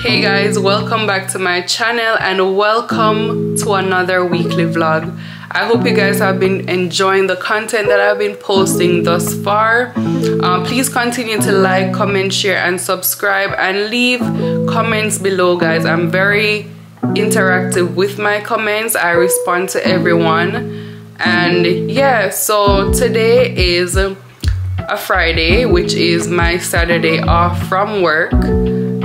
hey guys welcome back to my channel and welcome to another weekly vlog. I hope you guys have been enjoying the content that i've been posting thus far. Um, please continue to like comment share and subscribe and leave comments below guys. I'm very interactive with my comments. I respond to everyone. And yeah so today is a friday which is my saturday off from work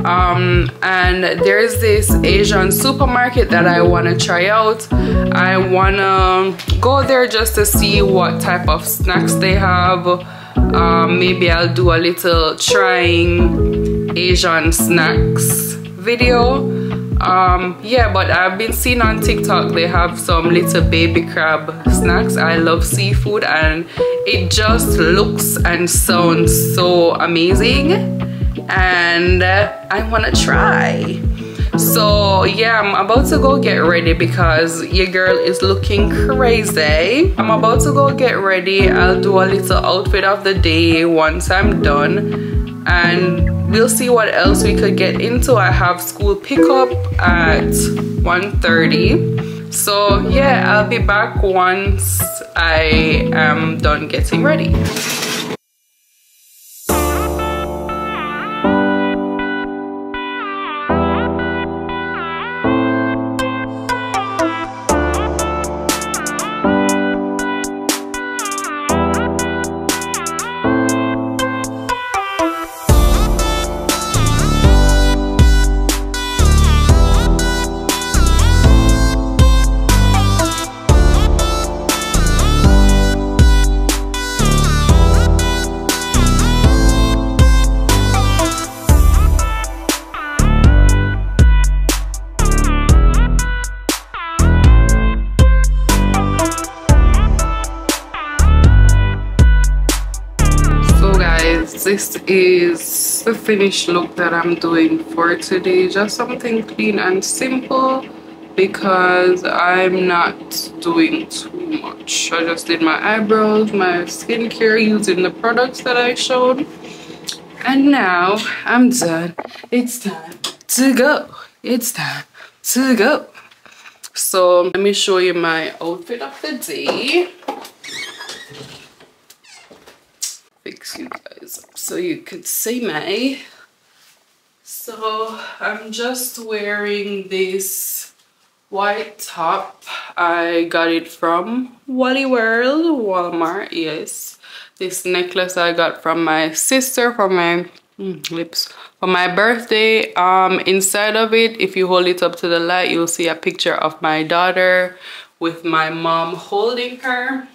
um, and there's this Asian supermarket that I want to try out. I want to go there just to see what type of snacks they have. Um, maybe I'll do a little trying Asian snacks video. Um, yeah, but I've been seeing on TikTok they have some little baby crab snacks. I love seafood and it just looks and sounds so amazing and I want to try. So yeah, I'm about to go get ready because your girl is looking crazy. I'm about to go get ready. I'll do a little outfit of the day once I'm done and we'll see what else we could get into. I have school pickup at 1.30. So yeah, I'll be back once I am done getting ready. Finished look that I'm doing for today. Just something clean and simple because I'm not doing too much. I just did my eyebrows my skincare using the products that I showed. And now I'm done. It's time to go. It's time to go. So let me show you my outfit of the day. Fix you so you could see me. So I'm just wearing this white top. I got it from Wally World, Walmart, yes. This necklace I got from my sister for my mm, lips for my birthday. Um, inside of it, if you hold it up to the light, you'll see a picture of my daughter with my mom holding her.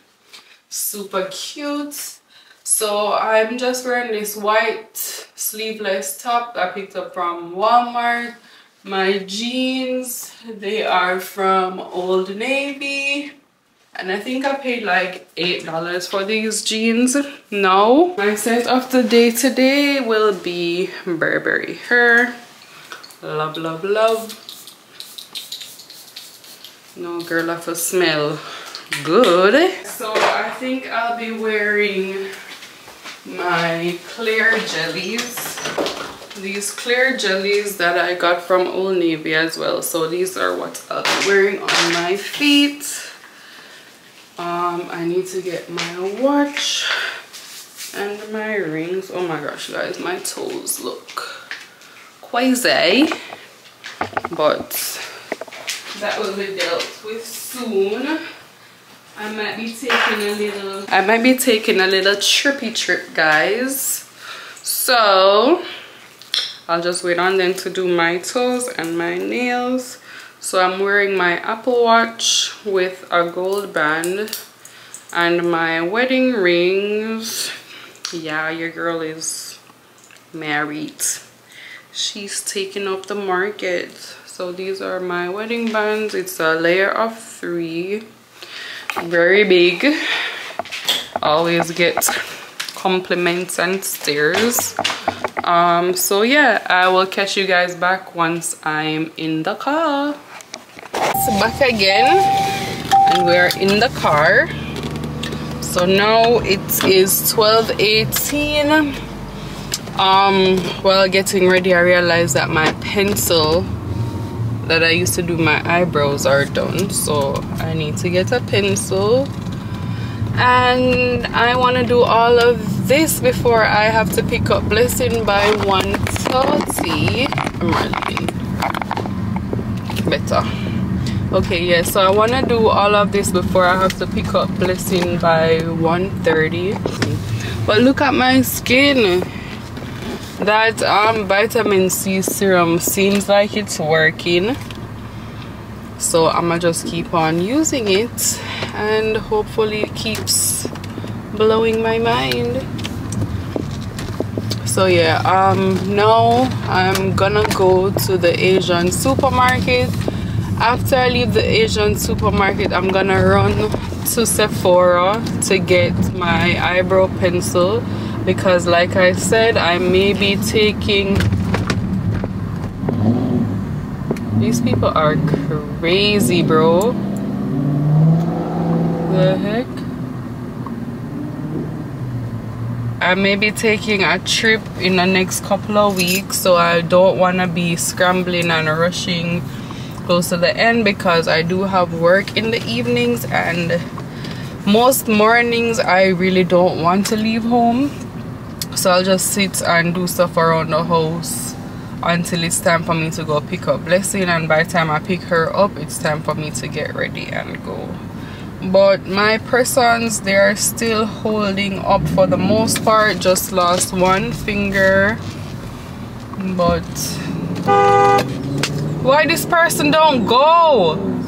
Super cute so I'm just wearing this white sleeveless top I picked up from Walmart. My jeans, they are from Old Navy. And I think I paid like $8 for these jeans. Now, my scent of the day today will be Burberry Her. Love, love, love. No girl, I feel smell good. So I think I'll be wearing my clear jellies. These clear jellies that I got from Old Navy as well. So these are what I'll be wearing on my feet. Um I need to get my watch and my rings. Oh my gosh guys my toes look crazy but that will be dealt with soon I might be taking a little I might be taking a little trippy trip guys. So I'll just wait on them to do my toes and my nails. So I'm wearing my Apple Watch with a gold band and my wedding rings. Yeah your girl is married. She's taking up the market. So these are my wedding bands. It's a layer of three very big. Always get compliments and stares. Um so yeah i will catch you guys back once i'm in the car. It's back again and we're in the car. So now it is 12 18 um while getting ready i realized that my pencil that i used to do my eyebrows are done so i need to get a pencil and i want to do all of this before i have to pick up blessing by 1:30. i'm better okay yeah so i want to do all of this before i have to pick up blessing by 1:30. but look at my skin that um, vitamin C serum seems like it's working. So I'm gonna just keep on using it and hopefully it keeps blowing my mind. So yeah um now I'm gonna go to the Asian supermarket. After I leave the Asian supermarket I'm gonna run to Sephora to get my eyebrow pencil because like I said I may be taking these people are crazy bro. The heck? I may be taking a trip in the next couple of weeks so I don't want to be scrambling and rushing close to the end because I do have work in the evenings and most mornings I really don't want to leave home so I'll just sit and do stuff around the house until it's time for me to go pick up Blessing and by the time I pick her up it's time for me to get ready and go. But my press-ons they are still holding up for the most part just lost one finger. But why this person don't go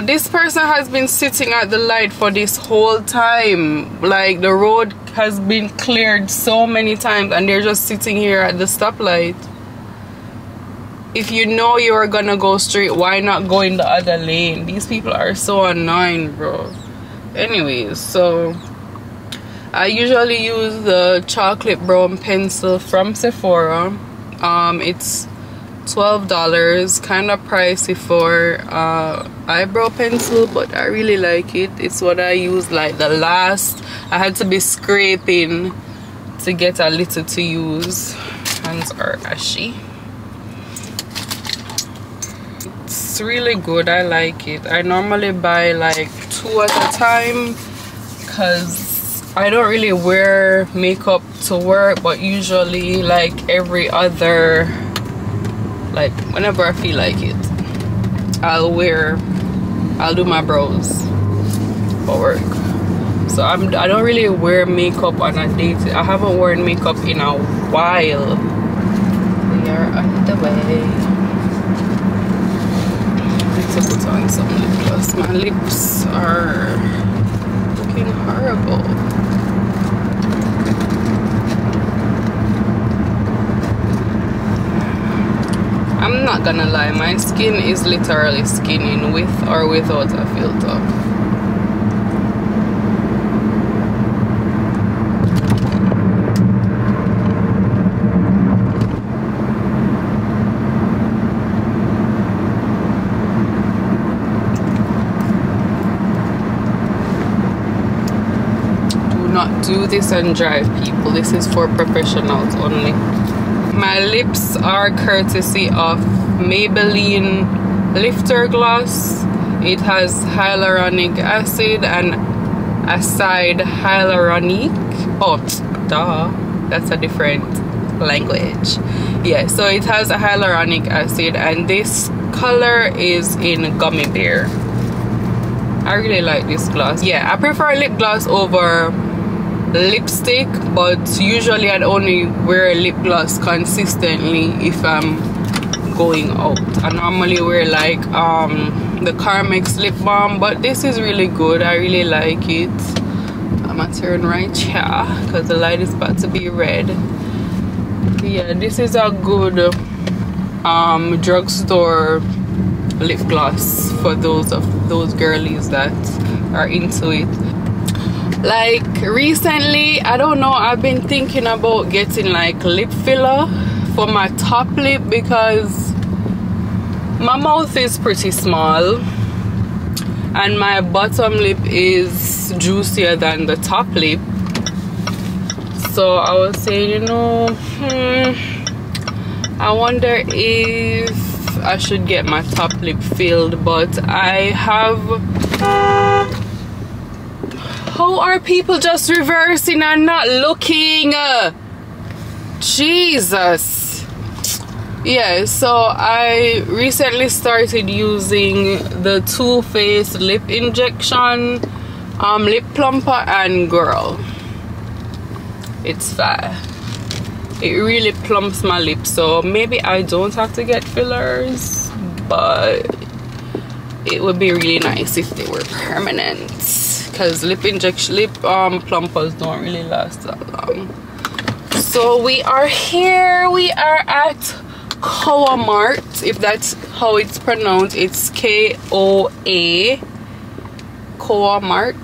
this person has been sitting at the light for this whole time. Like the road has been cleared so many times and they're just sitting here at the stoplight. If you know you're gonna go straight why not go in the other lane? These people are so annoying bro. Anyways so I usually use the chocolate brown pencil from Sephora. Um, it's $12 kind of pricey for uh, eyebrow pencil but I really like it. It's what I use like the last I had to be scraping to get a little to use. Hands are ashy. It's really good I like it. I normally buy like two at a time because I don't really wear makeup to work but usually like every other like whenever I feel like it I'll wear I'll do my brows for work. So I'm I don't really wear makeup on a date I haven't worn makeup in a while. We are on the way to put on some lip gloss. My lips are looking horrible I'm not gonna lie, my skin is literally skinning with or without a filter. Do not do this and drive people. This is for professionals only my lips are courtesy of Maybelline lifter gloss. It has hyaluronic acid and acid hyaluronic. Oh duh. That's a different language. Yeah so it has a hyaluronic acid and this color is in gummy bear. I really like this gloss. Yeah I prefer lip gloss over lipstick but usually I'd only wear lip gloss consistently if I'm going out. I normally wear like um, the Carmex lip balm but this is really good. I really like it. I'm gonna turn right here because the light is about to be red. Yeah this is a good um, drugstore lip gloss for those of those girlies that are into it like recently i don't know i've been thinking about getting like lip filler for my top lip because my mouth is pretty small and my bottom lip is juicier than the top lip. So i was saying you know hmm, i wonder if i should get my top lip filled but i have how are people just reversing and not looking? Jesus. Yeah so i recently started using the Too Faced lip injection um, lip plumper and girl. It's fire it really plumps my lips so maybe i don't have to get fillers but it would be really nice if they were permanent because lip injection lip um plumpers don't really last that long so we are here we are at Koa Mart, if that's how it's pronounced. It's K-O-A Koa Mart.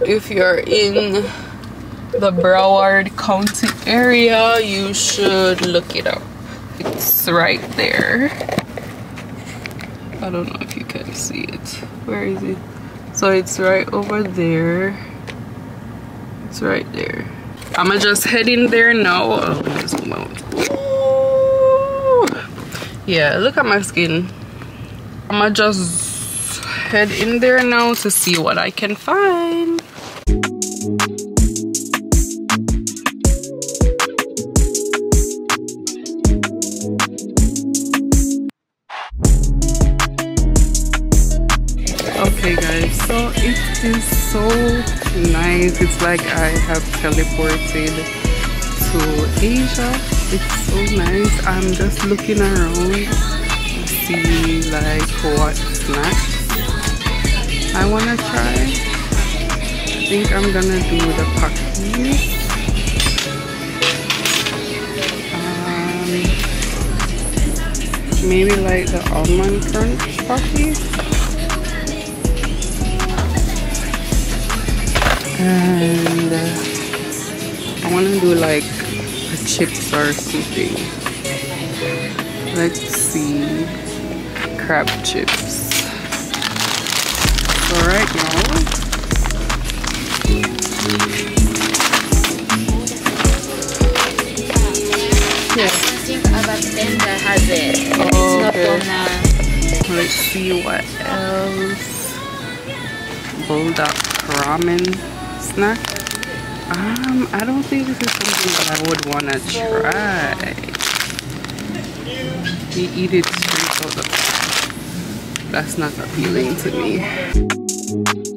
If you're in the Broward County area, you should look it up. It's right there. I don't know if you can see it. Where is it? So it's right over there. It's right there. I'ma just head in there now. Oh, let me. Ooh. Yeah, look at my skin. I'ma just head in there now to see what I can find. It's like I have teleported to Asia. It's so nice. I'm just looking around to see like what snacks I wanna try. I think I'm gonna do the Pocky. Um, maybe like the almond crunch Pocky. And uh, I want to do like a chips or something let's see crab chips all right now yeah. I think has it. Okay. not on let's see what else Buldak ramen snack. Um, I don't think this is something that I would want to try. We eat it straight out of That's not appealing to me.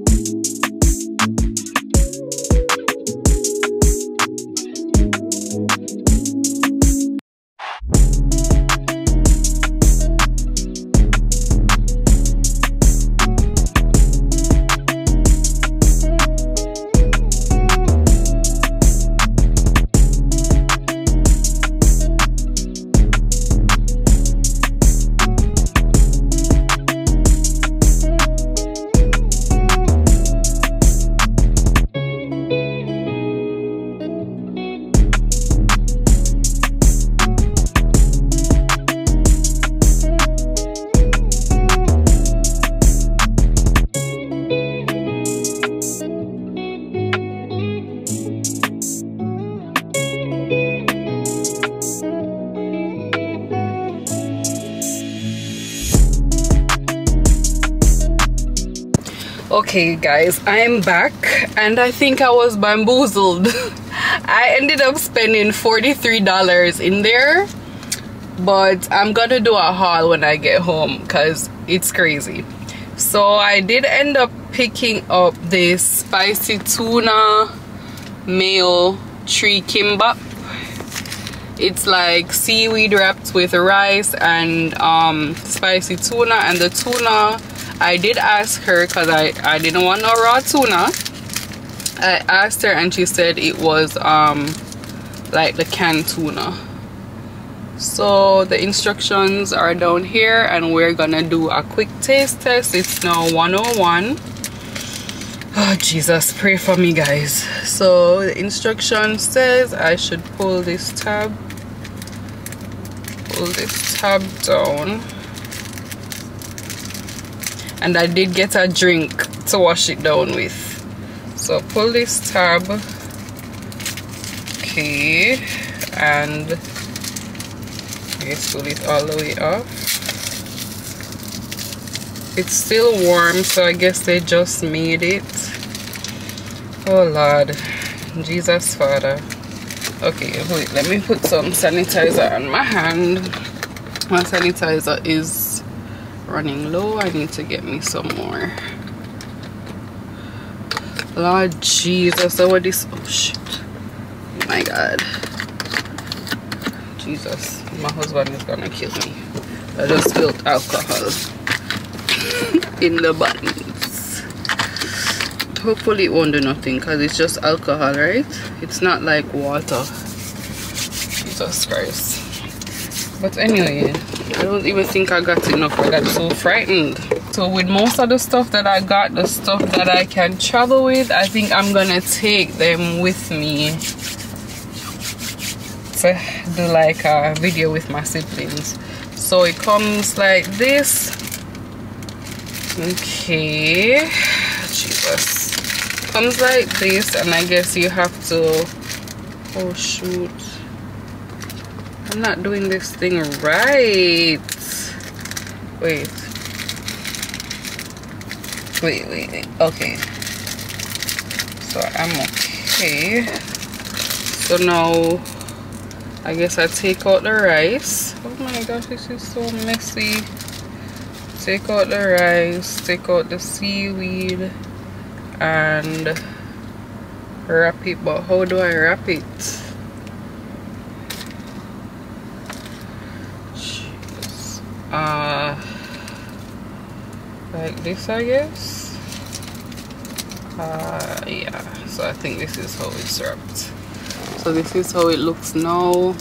Okay guys i'm back and i think i was bamboozled. I ended up spending 43 dollars in there but i'm gonna do a haul when i get home because it's crazy. So i did end up picking up this spicy tuna mayo tree kimbap. It's like seaweed wrapped with rice and um, spicy tuna and the tuna I did ask her because I, I didn't want no raw tuna. I asked her and she said it was um like the canned tuna. So the instructions are down here and we're gonna do a quick taste test. It's now 101. Oh Jesus, pray for me guys. So the instruction says I should pull this tab, pull this tab down. And I did get a drink to wash it down with. So pull this tab. Okay. And let's pull it all the way off It's still warm, so I guess they just made it. Oh Lord, Jesus Father. Okay, wait, let me put some sanitizer on my hand. My sanitizer is running low. I need to get me some more. Lord Jesus, oh this oh shit. My god. Jesus, my husband is gonna kill me. I just spilled alcohol in the buttons hopefully it won't do nothing because it's just alcohol right it's not like water jesus christ but anyway i don't even think i got enough i got so frightened. So with most of the stuff that i got the stuff that i can travel with i think i'm gonna take them with me to do like a video with my siblings. So it comes like this. Okay. Jesus. Comes like this and i guess you have to oh shoot i'm not doing this thing right. Wait. Wait wait, wait. okay. So i'm okay. So now i guess i take out the rice. Oh my gosh this is so messy. Take out the rice take out the seaweed and wrap it. But how do I wrap it Jeez. Uh like this I guess? Uh yeah so I think this is how it's wrapped. So this is how it looks now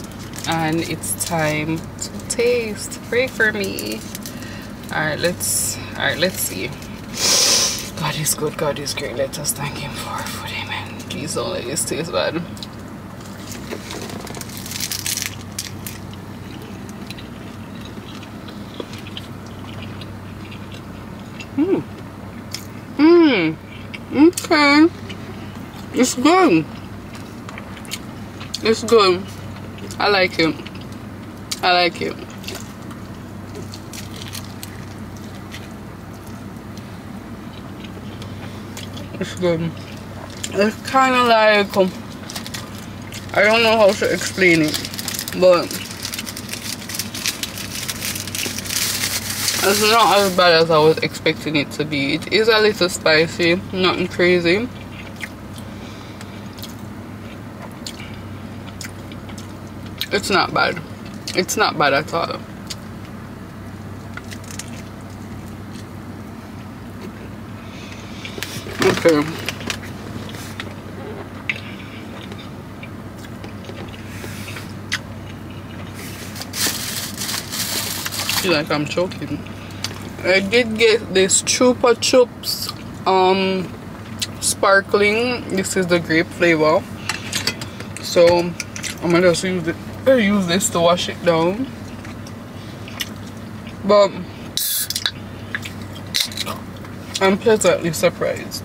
and it's time to taste. Pray for me. All right let's all right let's see. God is good god is great. Let us thank him for food amen. Please don't let this taste bad Hmm. Hmm. Okay. It's good. It's good. I like it. I like it. It's good. It's kind of like, I don't know how to explain it, but it's not as bad as I was expecting it to be. It is a little spicy, nothing crazy. It's not bad. It's not bad at all. Okay. feel like I'm choking. I did get this Chupa Chups um sparkling. This is the grape flavor. So I'm gonna just use it I use this to wash it down. But I'm pleasantly surprised.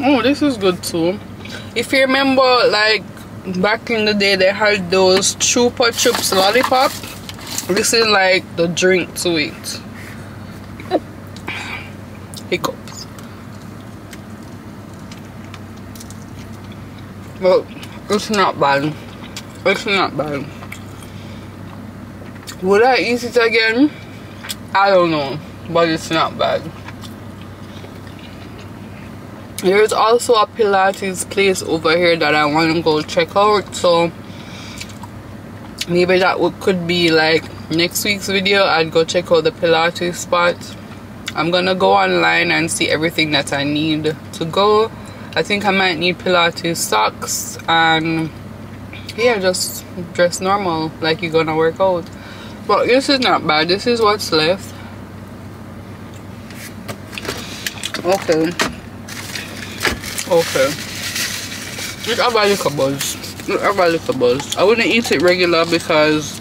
oh this is good too if you remember like back in the day they had those chupa chups lollipop. This is like the drink to it. Hiccups. But it's not bad. It's not bad. Would i eat it again? I don't know but it's not bad there's also a pilates place over here that i want to go check out so maybe that would, could be like next week's video i'd go check out the pilates spot i'm gonna go online and see everything that i need to go i think i might need pilates socks and yeah, just dress normal like you're gonna work out. But this is not bad. This is what's left. Okay. Okay. Look at vegetables. Look at vegetables. I wouldn't eat it regular because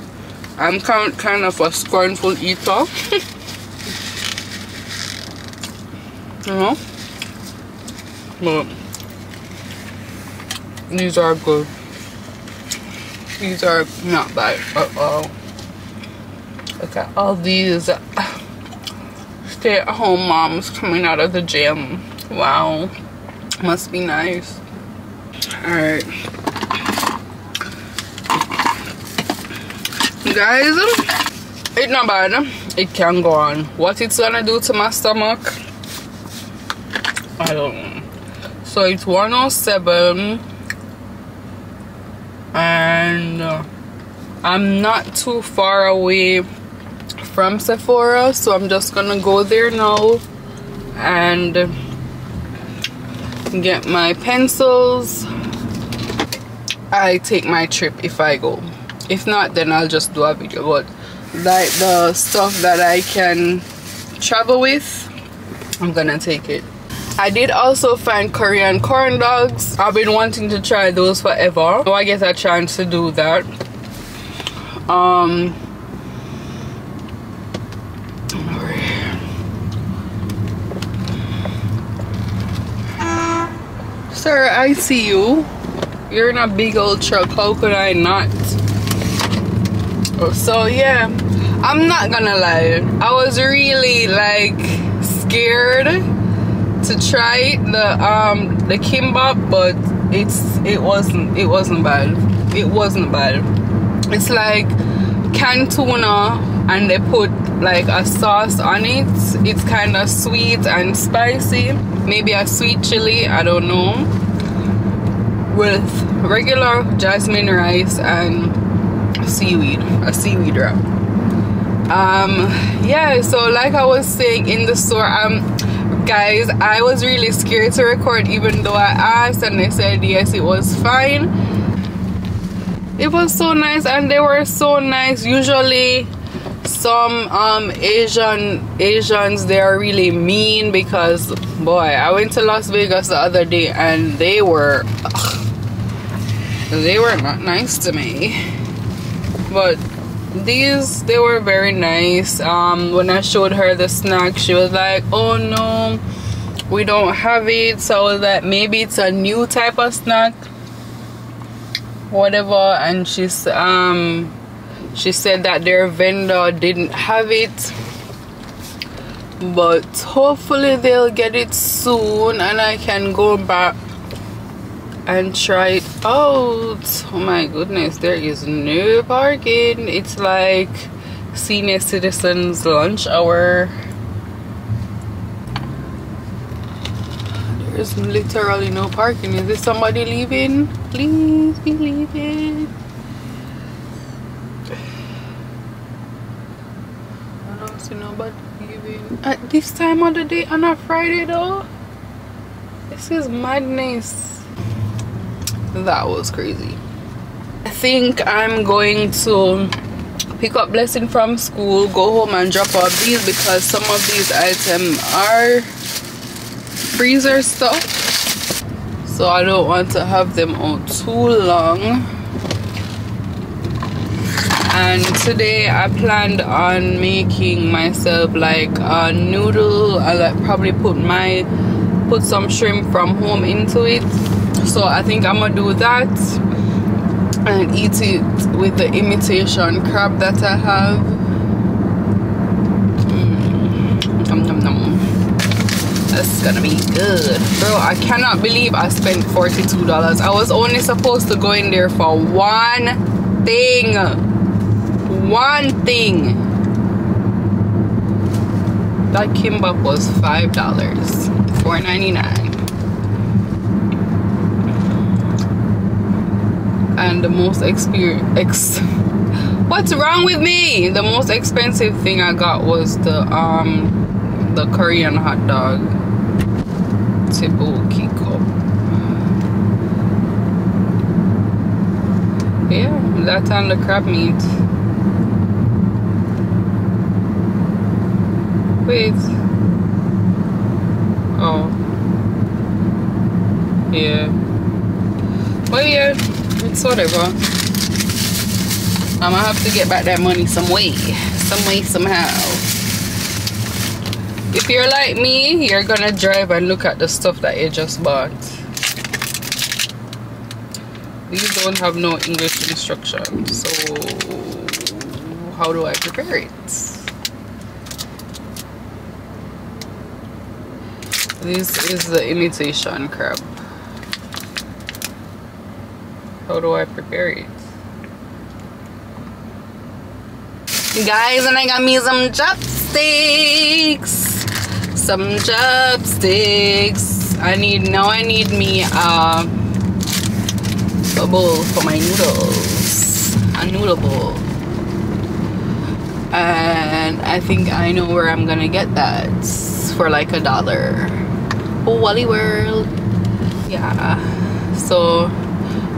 I'm kind kind of a scornful eater. you know? But these are good. These are not bad at all. Look at all these stay-at-home moms coming out of the gym. Wow. Must be nice. Alright. Guys, it's not bad. It can go on. What it's gonna do to my stomach, I don't know. So it's 107 and uh, I'm not too far away from Sephora so I'm just gonna go there now and get my pencils I take my trip if I go if not then I'll just do a video but like the stuff that I can travel with I'm gonna take it I did also find Korean corn dogs. I've been wanting to try those forever. So I get a chance to do that. Um, Sir, I see you. You're in a big old truck. How could I not? So yeah, I'm not gonna lie. I was really like scared to try the um the kimbap but it's it wasn't it wasn't bad it wasn't bad it's like canned tuna and they put like a sauce on it. It's kind of sweet and spicy. Maybe a sweet chili i don't know. With regular jasmine rice and seaweed a seaweed wrap. Um yeah so like i was saying in the store um guys i was really scared to record even though i asked and they said yes it was fine. It was so nice and they were so nice. Usually some um asian asians they are really mean because boy i went to las vegas the other day and they were ugh, they were not nice to me. But these they were very nice. Um when i showed her the snack she was like oh no we don't have it. So that maybe it's a new type of snack whatever. And she's um she said that their vendor didn't have it but hopefully they'll get it soon and i can go back and try it out. Oh my goodness there is no parking it's like senior citizens lunch hour. There's literally no parking is this somebody leaving? Please be leaving See nobody leaving at this time of the day on a Friday though this is madness. That was crazy. I think i'm going to pick up blessing from school go home and drop off these because some of these items are freezer stuff. So i don't want to have them out too long and today i planned on making myself like a noodle. I like probably put my put some shrimp from home into it. So I think I'm gonna do that and eat it with the imitation crab that I have. Mm. nom, nom, nom. that's gonna be good. Bro I cannot believe I spent $42 I was only supposed to go in there for one thing one thing. That kimbap was five dollars. 4.99 and the most experience ex what's wrong with me? The most expensive thing i got was the um the korean hot dog. Kiko. Yeah, that and the crab meat. Wait. Oh. Yeah. Well, yeah, it's whatever. I'm gonna have to get back that money some way. Some way, somehow. If you're like me, you're gonna drive and look at the stuff that you just bought. These don't have no English instructions, so how do I prepare it? This is the imitation crab. How do I prepare it? Guys, and I got me some chopsticks. Some chopsticks. I need, now I need me uh, a bowl for my noodles. A noodle bowl. And I think I know where I'm gonna get that for like a dollar. Wally World. Yeah. So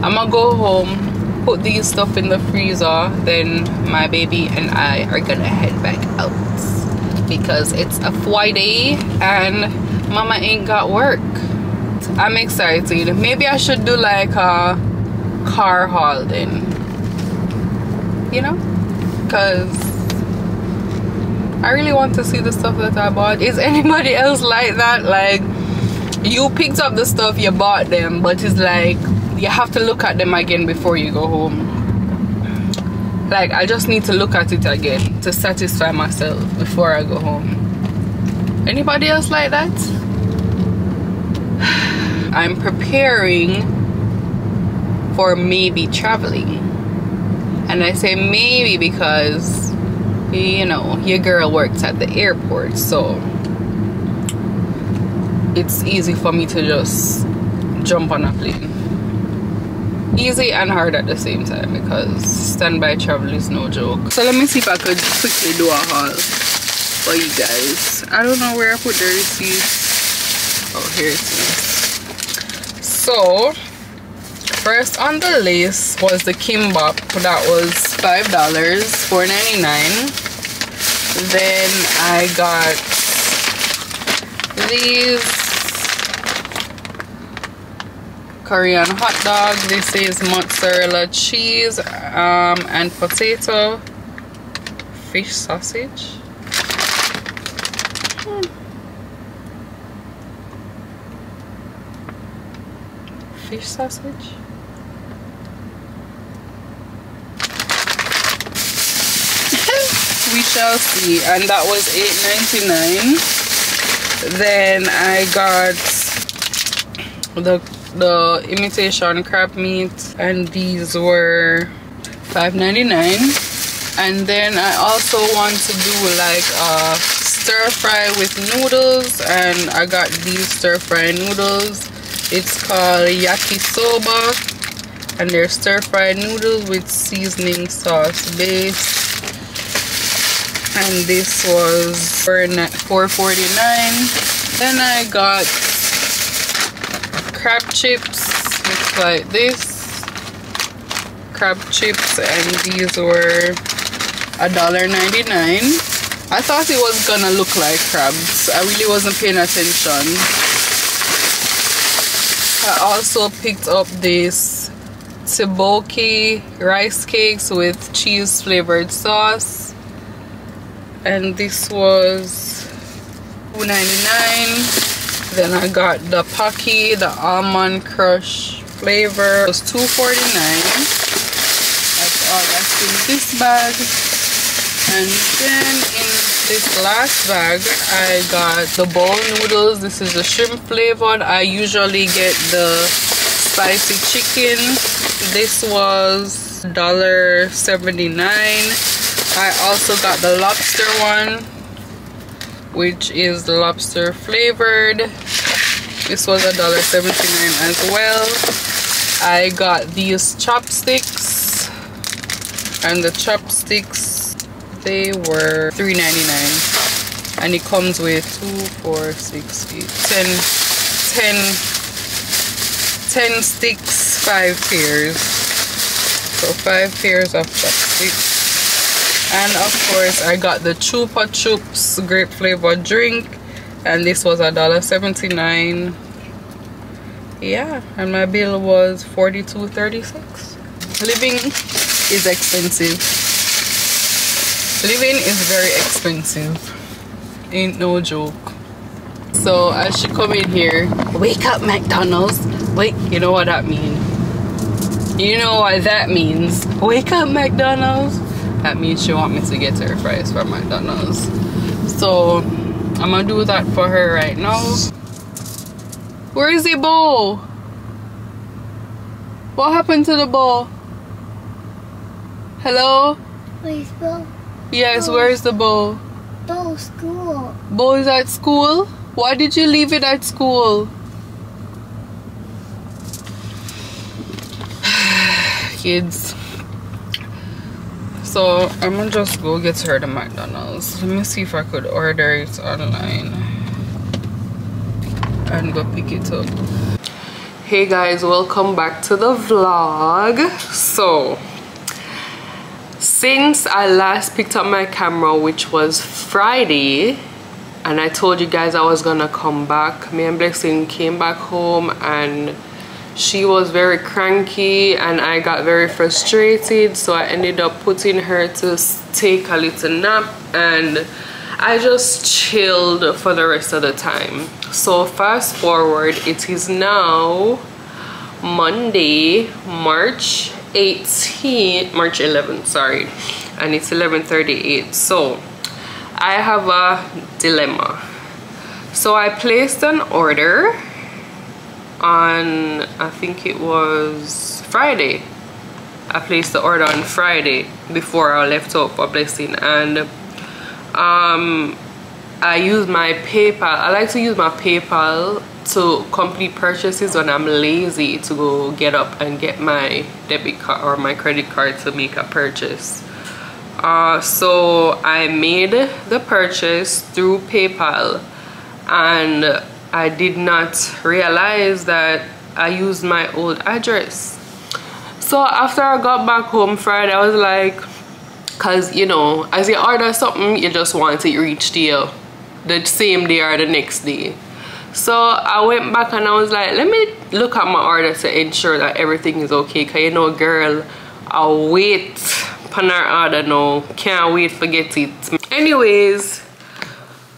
I'm gonna go home put these stuff in the freezer then my baby and I are gonna head back out. Because it's a Friday and mama ain't got work. I'm excited. Maybe I should do like a car haul then. You know? Because I really want to see the stuff that I bought. Is anybody else like that? Like you picked up the stuff you bought them but it's like you have to look at them again before you go home. Like I just need to look at it again to satisfy myself before I go home. Anybody else like that? I'm preparing for maybe traveling. And I say maybe because you know your girl works at the airport so it's easy for me to just jump on a plane. Easy and hard at the same time because standby travel is no joke. So let me see if i could quickly do a haul for you guys. I don't know where i put the receipt. Oh here it is. So first on the list was the kimbap that was five dollars 4.99 then i got these Korean hot dog. This is mozzarella cheese um, and potato. Fish sausage. Hmm. Fish sausage. we shall see. And that was $8.99. Then I got the the imitation crab meat and these were $5.99 and then I also want to do like a stir fry with noodles and I got these stir fry noodles. It's called yakisoba and they're stir fry noodles with seasoning sauce base. And this was $4.49 then I got crab chips looks like this. Crab chips and these were a dollar 99 I thought it was gonna look like crabs. I really wasn't paying attention. I also picked up this tteokbokki rice cakes with cheese flavored sauce. And this was 2.99 then I got the Pocky, the almond crush flavor. It was $2.49. That's all that's in this bag. And then in this last bag, I got the bowl noodles. This is the shrimp flavored. I usually get the spicy chicken. This was $1.79. I also got the lobster one which is lobster flavored. This was a dollar 79 as well. I got these chopsticks and the chopsticks they were 3.99 and it comes with two four six eight ten ten ten sticks five pairs. So five pairs of chopsticks. And of course I got the Chupa Chups grape flavor drink. And this was a dollar 79 yeah and my bill was 42.36 living is expensive. Living is very expensive. Ain't no joke. So as she come in here wake up mcdonald's. Wait you know what that means you know what that means. Wake up mcdonald's that means she want me to get her fries from mcdonald's so i'm gonna do that for her right now where is the bowl what happened to the bowl hello Please, bowl? yes where's the bowl Bo, school. Bo is at school? Why did you leave it at school? Kids. So I'm gonna just go get her the McDonald's. Let me see if I could order it online and go pick it up. Hey guys, welcome back to the vlog. So since I last picked up my camera which was Friday and I told you guys I was gonna come back me and Blessing came back home and she was very cranky and I got very frustrated so I ended up putting her to take a little nap and I just chilled for the rest of the time. So fast forward it is now Monday March 18 March 11th sorry and it's 11:38 so I have a dilemma. So I placed an order on I think it was Friday I placed the order on Friday before I left out for blessing and um I use my PayPal I like to use my PayPal to complete purchases when I'm lazy to go get up and get my debit card or my credit card to make a purchase. Uh, so I made the purchase through PayPal and I did not realize that I used my old address. So after I got back home Friday, I was like, cause you know, as you order something, you just want it reached you uh, the same day or the next day so i went back and i was like let me look at my order to ensure that everything is okay because you know girl i'll wait upon our order now. Can't wait to get it anyways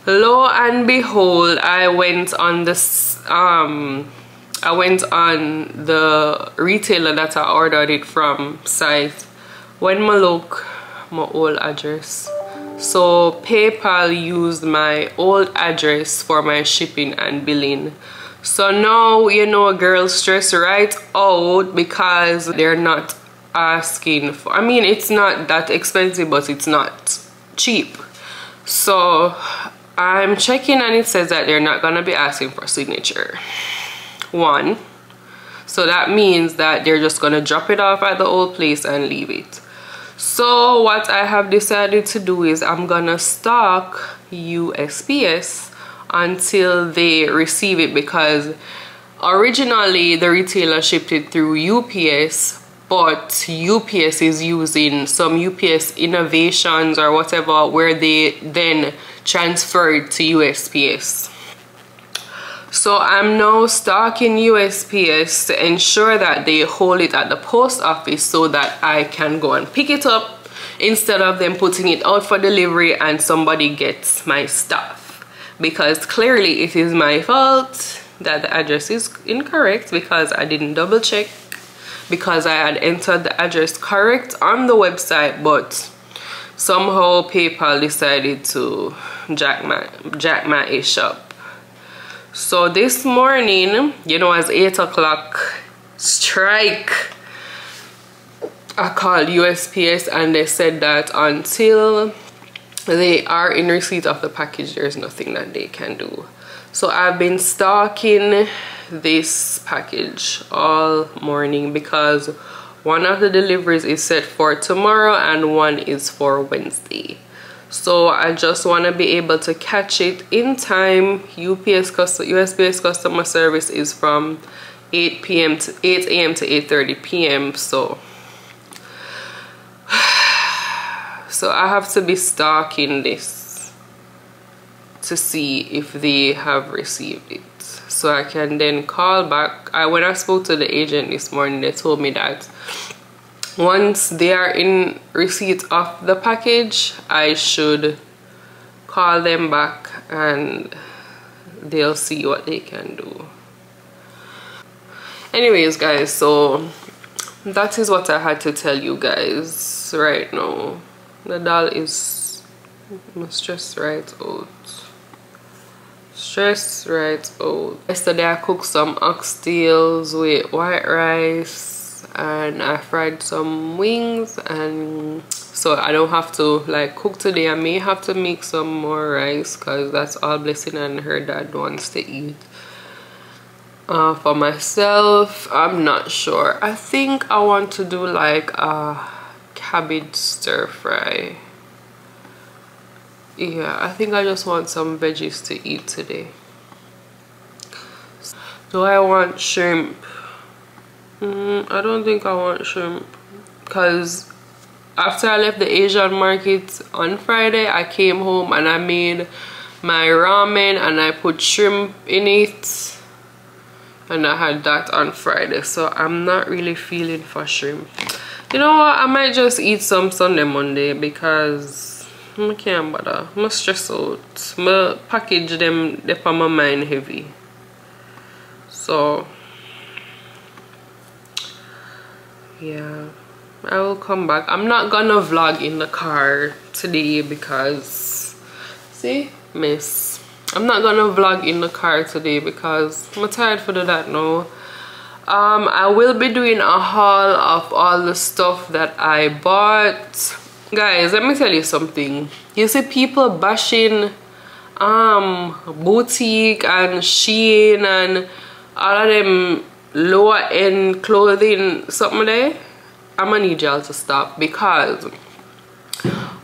lo and behold i went on this um i went on the retailer that i ordered it from site. When I look my old address. So paypal used my old address for my shipping and billing. So now you know girls stress right out because they're not asking for i mean it's not that expensive but it's not cheap. So i'm checking and it says that they're not gonna be asking for signature. One. So that means that they're just gonna drop it off at the old place and leave it. So what i have decided to do is i'm gonna stock usps until they receive it because originally the retailer shipped it through ups but ups is using some ups innovations or whatever where they then transferred to usps so I'm now stocking USPS to ensure that they hold it at the post office so that I can go and pick it up instead of them putting it out for delivery and somebody gets my stuff. Because clearly it is my fault that the address is incorrect because I didn't double check because I had entered the address correct on the website but somehow PayPal decided to jack my, jack my ish up. So this morning you know as 8 o'clock strike I called USPS and they said that until they are in receipt of the package there's nothing that they can do. So I've been stalking this package all morning because one of the deliveries is set for tomorrow and one is for Wednesday so I just want to be able to catch it in time UPS USPS customer service is from 8 p.m. to 8 a.m. to 8:30 p.m. so so I have to be stalking this to see if they have received it so I can then call back. I when I spoke to the agent this morning they told me that once they are in receipt of the package I should call them back and they'll see what they can do. Anyways guys so that is what I had to tell you guys right now. The doll is stress right out stress right? Out yesterday I cooked some oxtails with white rice and I fried some wings and so I don't have to like cook today. I may have to make some more rice because that's all blessing and her dad wants to eat uh, for myself. I'm not sure. I think i want to do like a cabbage stir fry yeah i think i just want some veggies to eat today. Do i want shrimp? Mm, i don't think i want shrimp. Because after i left the asian market on friday i came home and i made my ramen and i put shrimp in it. And I had that on Friday so I'm not really feeling for shrimp. You know what? I might just eat some Sunday Monday because I can't bother I'm stress out. My package them they on my mind heavy. So yeah. I will come back. I'm not gonna vlog in the car today because see? Miss. I'm not gonna vlog in the car today because I'm tired for the that now. Um, I will be doing a haul of all the stuff that I bought. Guys, let me tell you something. You see people bashing um boutique and Shein and all of them lower end clothing something there. I'm gonna need y'all to stop because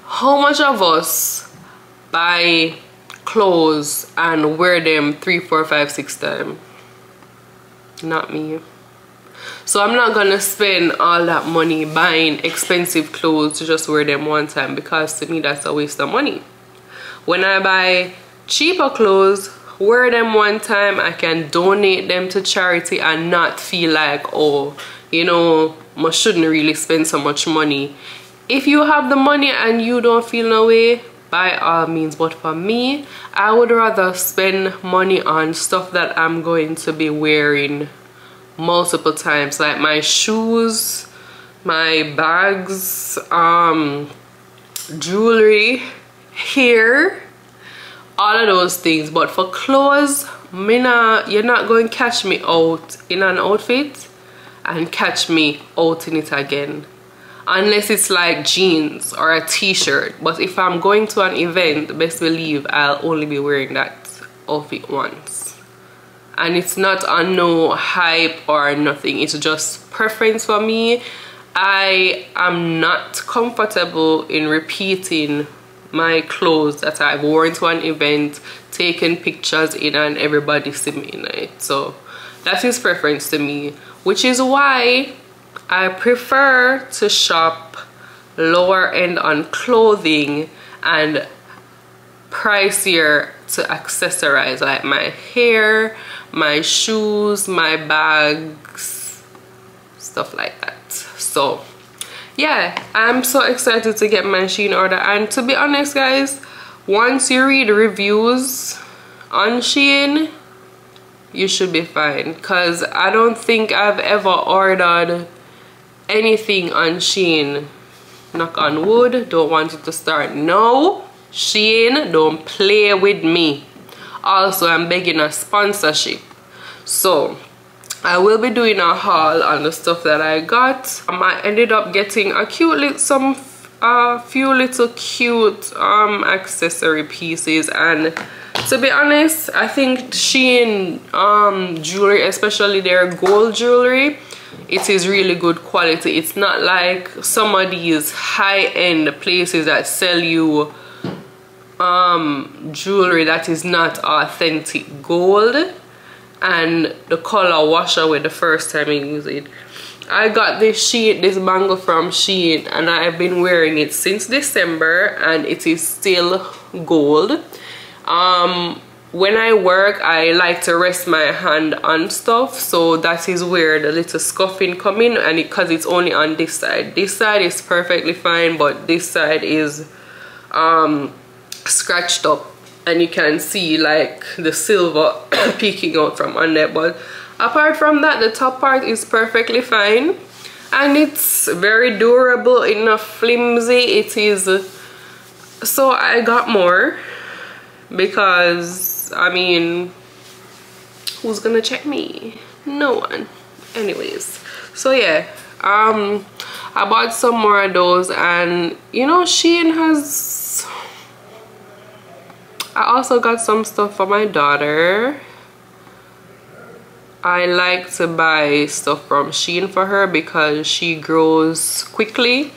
how much of us buy clothes and wear them three four five six times not me so i'm not gonna spend all that money buying expensive clothes to just wear them one time because to me that's a waste of money. When i buy cheaper clothes wear them one time i can donate them to charity and not feel like oh you know I shouldn't really spend so much money. If you have the money and you don't feel no way by all means. But for me I would rather spend money on stuff that I'm going to be wearing multiple times. Like my shoes my bags um jewelry hair all of those things. But for clothes mina you're not going to catch me out in an outfit and catch me out in it again. Unless it's like jeans or a t-shirt. But if i'm going to an event best believe i'll only be wearing that outfit once and it's not on no hype or nothing. It's just preference for me. I am not comfortable in repeating my clothes that i've worn to an event taking pictures in and everybody see me in it. So that is preference to me which is why I prefer to shop lower end on clothing and pricier to accessorize like my hair, my shoes, my bags, stuff like that. So yeah, I'm so excited to get my Shein order. And to be honest guys, once you read reviews on Shein, you should be fine. Because I don't think I've ever ordered anything on Shein. Knock on wood don't want it to start. No Shein don't play with me also I'm begging a sponsorship. So I will be doing a haul on the stuff that I got. Um, I ended up getting a cute little some a few little cute um accessory pieces. And to be honest I think Shein um jewelry especially their gold jewelry it is really good quality. It's not like some of these high-end places that sell you um jewelry that is not authentic gold and the color wash away the first time you use it I got this sheet, this bangle from Shein and I've been wearing it since December and it is still gold. Um, when I work, I like to rest my hand on stuff so that is where the little scuffing come in and because it, it's only on this side. This side is perfectly fine but this side is um, scratched up and you can see like the silver peeking out from under but apart from that the top part is perfectly fine. And it's very durable enough flimsy it is so I got more because I mean who's gonna check me? No one. Anyways so yeah um I bought some more of those and you know Shein has I also got some stuff for my daughter. I like to buy stuff from Shein for her because she grows quickly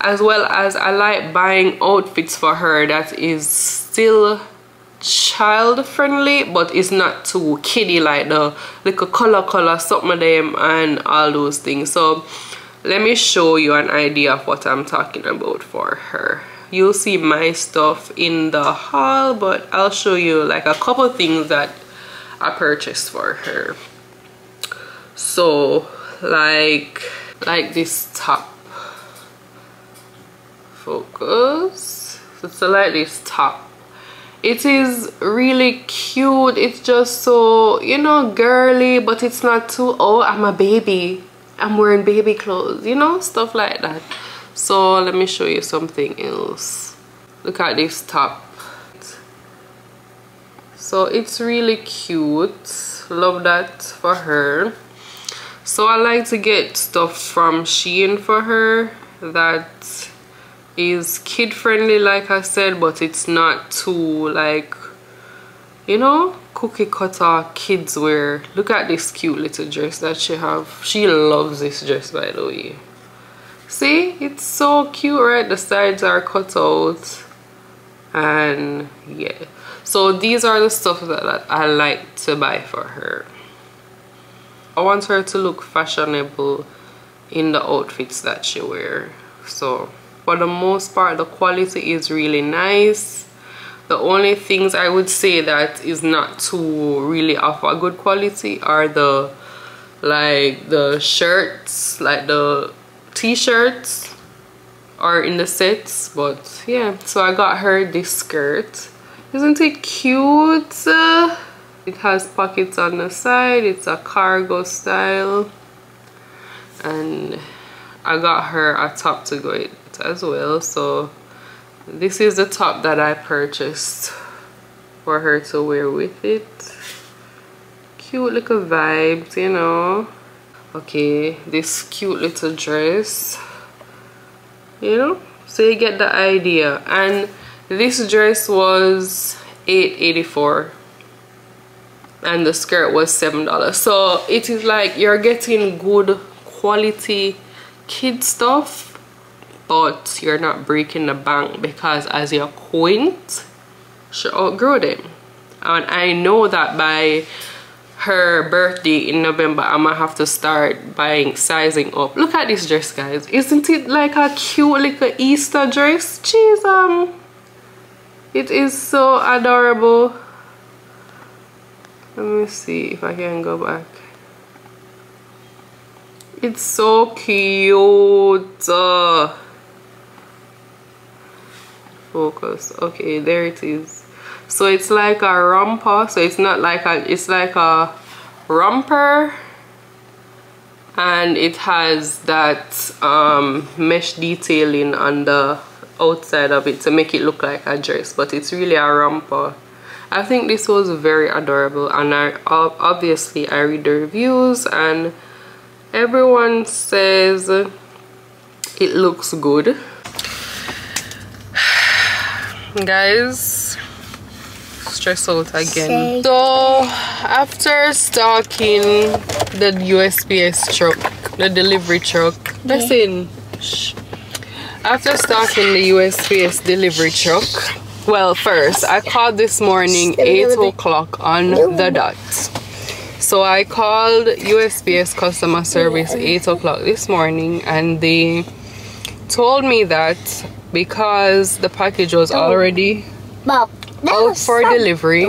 as well as I like buying outfits for her that is still child friendly but it's not too kiddie like the little color color something them and all those things. So let me show you an idea of what I'm talking about for her you'll see my stuff in the haul but I'll show you like a couple things that I purchased for her. So like like this top focus. So like this top. It is really cute. It's just so you know girly but it's not too oh i'm a baby. I'm wearing baby clothes you know stuff like that so let me show you something else. Look at this top. So it's really cute. Love that for her. So I like to get stuff from Shein for her that is kid friendly like I said but it's not too like you know cookie cutter kids wear. Look at this cute little dress that she have. She loves this dress by the way see? It's so cute right? The sides are cut out and yeah. So these are the stuff that, I like to buy for her. I want her to look fashionable in the outfits that she wear. So for the most part the quality is really nice. The only things I would say that is not too really of a good quality are the like the shirts like the t-shirts are in the sets but yeah so I got her this skirt. Isn't it cute? It has pockets on the side it's a cargo style. And I got her a top to go with it as well so this is the top that I purchased for her to wear with it. Cute little vibes you know okay this cute little dress. You know so you get the idea. And this dress was 8.84 and the skirt was seven dollars. So it is like you're getting good quality kid stuff but you're not breaking the bank because as you're quaint she outgrow them. And I know that by her birthday in November I'm gonna have to start buying sizing up. Look at this dress guys. Isn't it like a cute little Easter dress? Jeez um it is so adorable. Let me see if I can go back. It's so cute. Uh, focus. Okay there it is so it's like a romper so it's not like a it's like a romper. And it has that um, mesh detailing on the outside of it to make it look like a dress but it's really a romper. I think this was very adorable and I obviously I read the reviews and everyone says it looks good. Guys stress out again. So after stalking the USPS truck the delivery truck listen after stalking the USPS delivery truck well first I called this morning 8 o'clock on the dot. So I called USPS customer service 8 o'clock this morning and they told me that because the package was already Bob. Out oh, for delivery,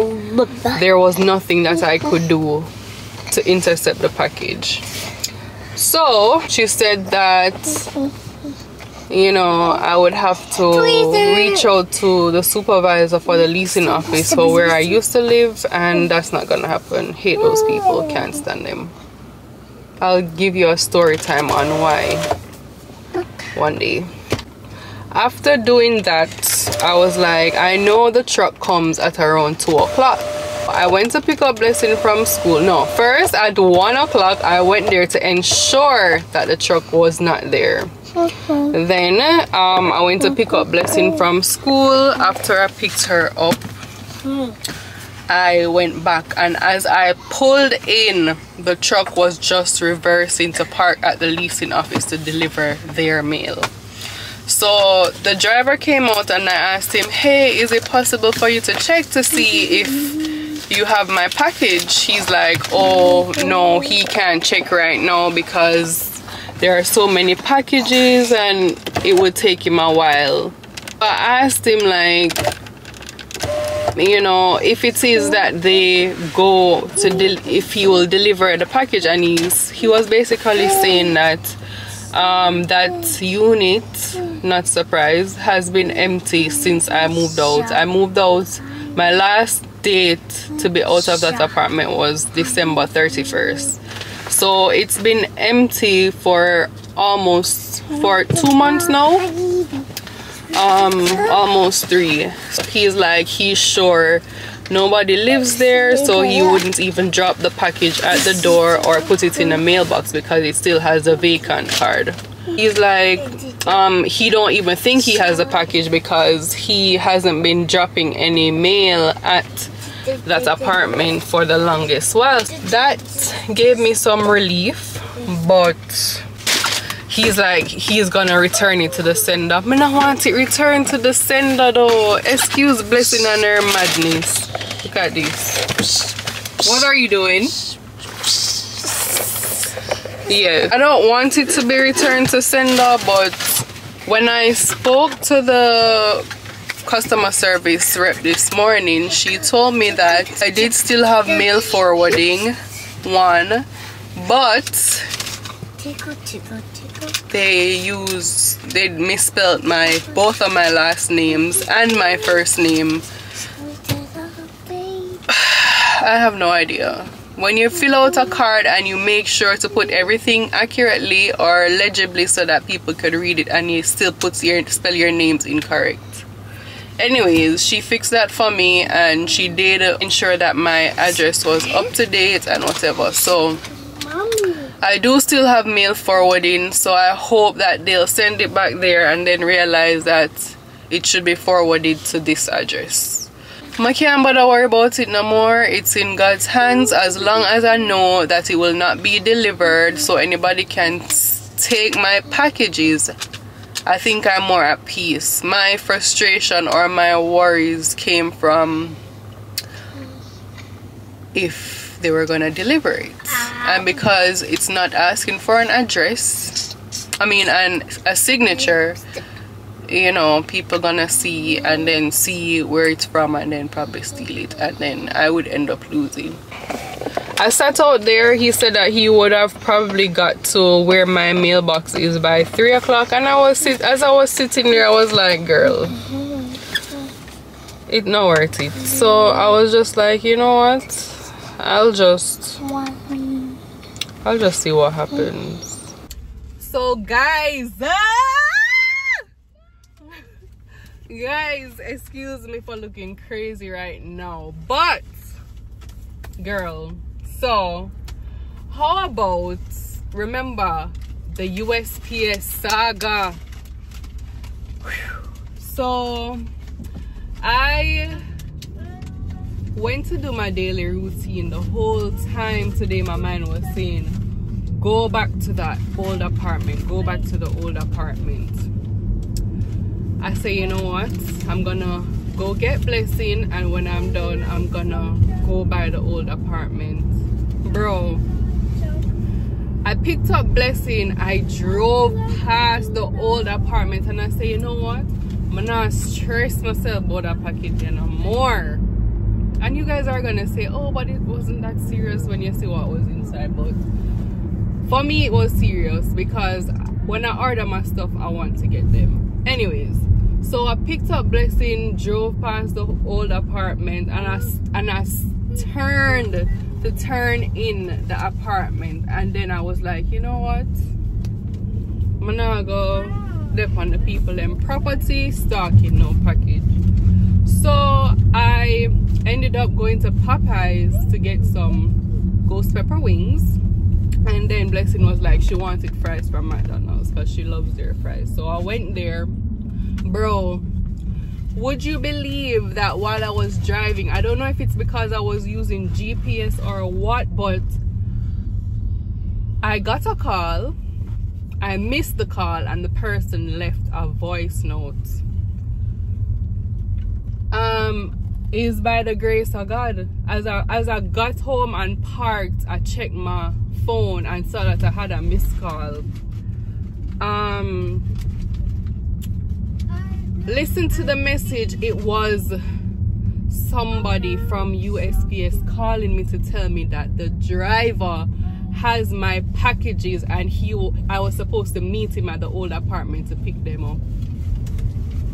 there was nothing that I could do to intercept the package. So she said that you know I would have to reach out to the supervisor for the leasing office for where I used to live and that's not gonna happen. Hate those people, can't stand them. I'll give you a story time on why. One day. After doing that, I was like, I know the truck comes at around two o'clock. I went to pick up Blessing from school. No, first at one o'clock, I went there to ensure that the truck was not there. Mm-hmm. Then um, I went to pick up Blessing mm-hmm. from school. After I picked her up, hmm. I went back, and as I pulled in, the truck was just reversing to park at the leasing office to deliver their mail. So the driver came out and I asked him, Hey, is it possible for you to check to see if you have my package? He's like, Oh, no, he can't check right now because there are so many packages and it would take him a while. I asked him, like, you know, if it is that they go to, if he will deliver the package, and he's, he was basically saying that um, that unit, not surprised, has been empty since I moved out. I moved out, my last date to be out of that apartment was December 31st. So it's been empty for almost for two months now um almost three he's like he's sure nobody lives there so he wouldn't even drop the package at the door or put it in a mailbox because it still has a vacant card. He's like um he don't even think he has a package because he hasn't been dropping any mail at that apartment for the longest. While that gave me some relief but he's like he's gonna return it to the sender. I don't want it returned to the sender though. Excuse blessing and her madness at what are you doing? Yeah I don't want it to be returned to sender but when I spoke to the customer service rep this morning she told me that I did still have mail forwarding one but they use they misspelled my both of my last names and my first name i have no idea when you fill out a card and you make sure to put everything accurately or legibly so that people could read it and you still put your spell your names incorrect anyways she fixed that for me and she did ensure that my address was up to date and whatever so. I do still have mail forwarding, so I hope that they'll send it back there and then realize that it should be forwarded to this address. I can't bother worry about it no more. It's in God's hands as long as I know that it will not be delivered so anybody can take my packages. I think I'm more at peace. My frustration or my worries came from if they were gonna deliver it and because it's not asking for an address i mean and a signature you know people gonna see and then see where it's from and then probably steal it and then i would end up losing i sat out there he said that he would have probably got to where my mailbox is by three o'clock and i was as i was sitting there i was like girl it not worth it so i was just like you know what i'll just I'll just see what happens. So guys, ah! Guys, excuse me for looking crazy right now, but girl, so how about remember the USPS saga? So I went to do my daily routine the whole time today my mind was saying go back to that old apartment go back to the old apartment i say you know what? I'm gonna go get blessing and when i'm done i'm gonna go by the old apartment. Bro I picked up blessing. I drove past the old apartment and I say you know what? I'm not stress myself about that package anymore and you guys are gonna say oh but it wasn't that serious when you see what was inside but for me it was serious because when I order my stuff I want to get them anyways so I picked up blessing drove past the old apartment and I and I turned to turn in the apartment. And then I was like you know what? I'm gonna go dip on the people and property stalking no package. So I ended up going to Popeyes to get some ghost pepper wings and then Blessing was like she wanted fries from McDonald's because she loves their fries. So I went there. Bro would you believe that while I was driving I don't know if it's because I was using GPS or what but I got a call. I missed the call and the person left a voice note. Um is by the grace of God. As I as I got home and parked I checked my phone and saw that I had a missed call. Um listen to the message. It was somebody from USPS calling me to tell me that the driver has my packages and he I was supposed to meet him at the old apartment to pick them up.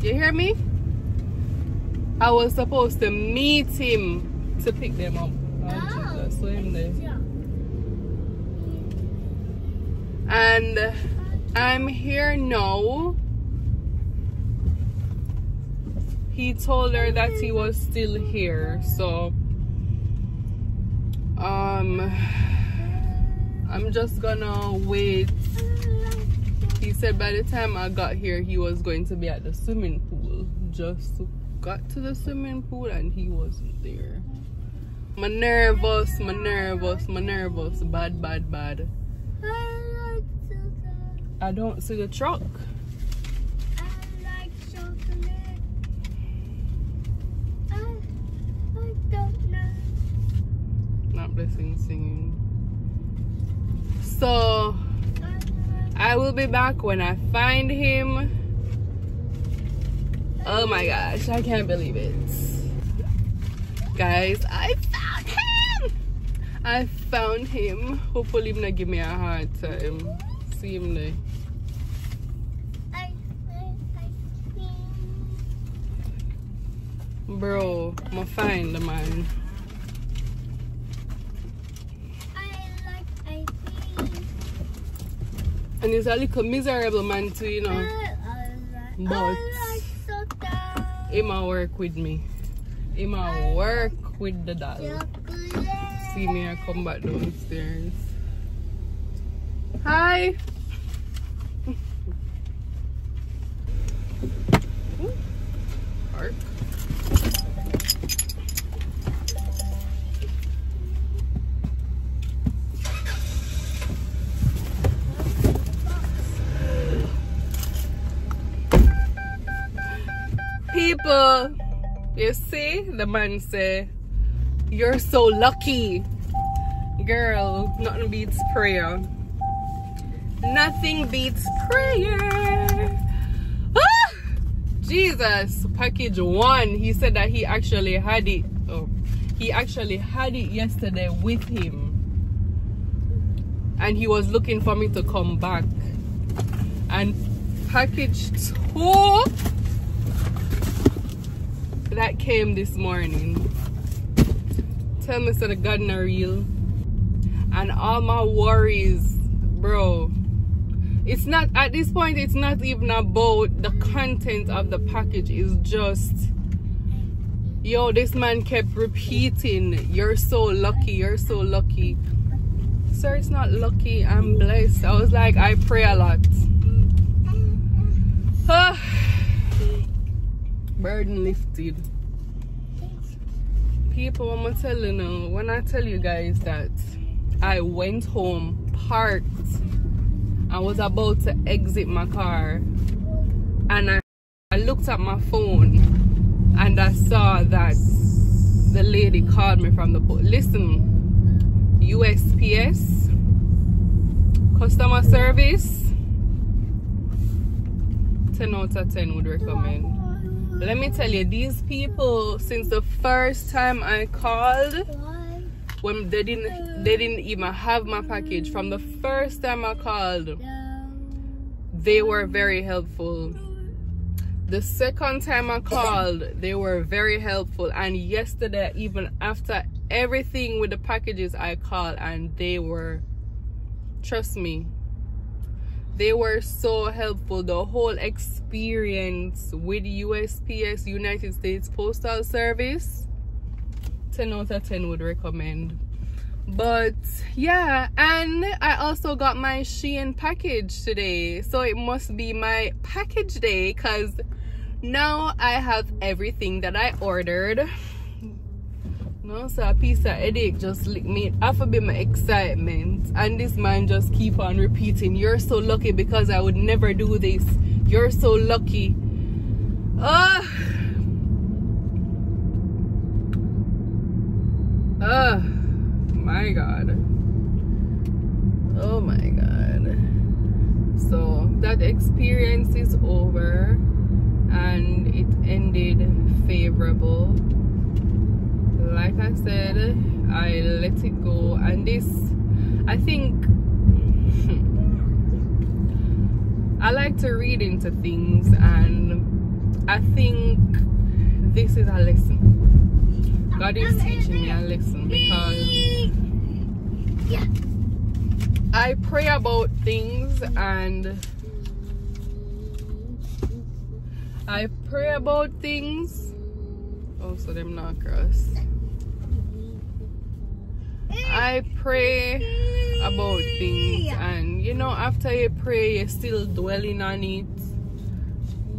You hear me I was supposed to meet him to pick them up. Oh, Jesus, so him there. and I'm here now. He told her that he was still here so um i'm just gonna wait. He said by the time i got here he was going to be at the swimming pool just got to the swimming pool and he wasn't there. My nervous my nervous my nervous bad bad bad. I don't see the truck. Not blessing singing. So i will be back when i find him oh my gosh i can't believe it. Guys i found him! I found him. Hopefully him not give me a hard time. See him there. Bro i'm gonna find the man. And he's a little miserable man too, you know. But might work with me. Might work with the doll. See me, I come back downstairs. Hi. Park. People. You see? The man say you're so lucky. Girl nothing beats prayer. Nothing beats prayer. Ah! jesus package one. He said that he actually had it. Oh he actually had it yesterday with him. And he was looking for me to come back. And package two that came this morning. Tell me so the God not real. And all my worries, bro. It's not at this point it's not even about the content of the package, it's just yo, this man kept repeating, You're so lucky, you're so lucky. Sir, it's not lucky, I'm blessed. I was like, I pray a lot. Ah. Burden lifted people i'm gonna tell you now when i tell you guys that i went home parked i was about to exit my car and i, I looked at my phone and i saw that the lady called me from the listen USPS customer service 10 out of 10 would recommend let me tell you these people since the first time i called when they didn't they didn't even have my package. From the first time i called they were very helpful. The second time i called they were very helpful. And yesterday even after everything with the packages i called and they were trust me they were so helpful. The whole experience with usps united states postal service 10 out of 10 would recommend. But yeah and i also got my shein package today. So it must be my package day because now i have everything that i ordered no so a piece of headache just lick me. Half a bit my excitement. And this man just keep on repeating you're so lucky because i would never do this. You're so lucky. Oh oh my god. Oh my god. So that experience is over and it ended favorable like i said i let it go and this i think i like to read into things and i think this is a lesson god is teaching me a lesson because Yeah. I pray about things and I pray about things. Oh, so them not cross. I pray about things, and you know, after you pray, you're still dwelling on it.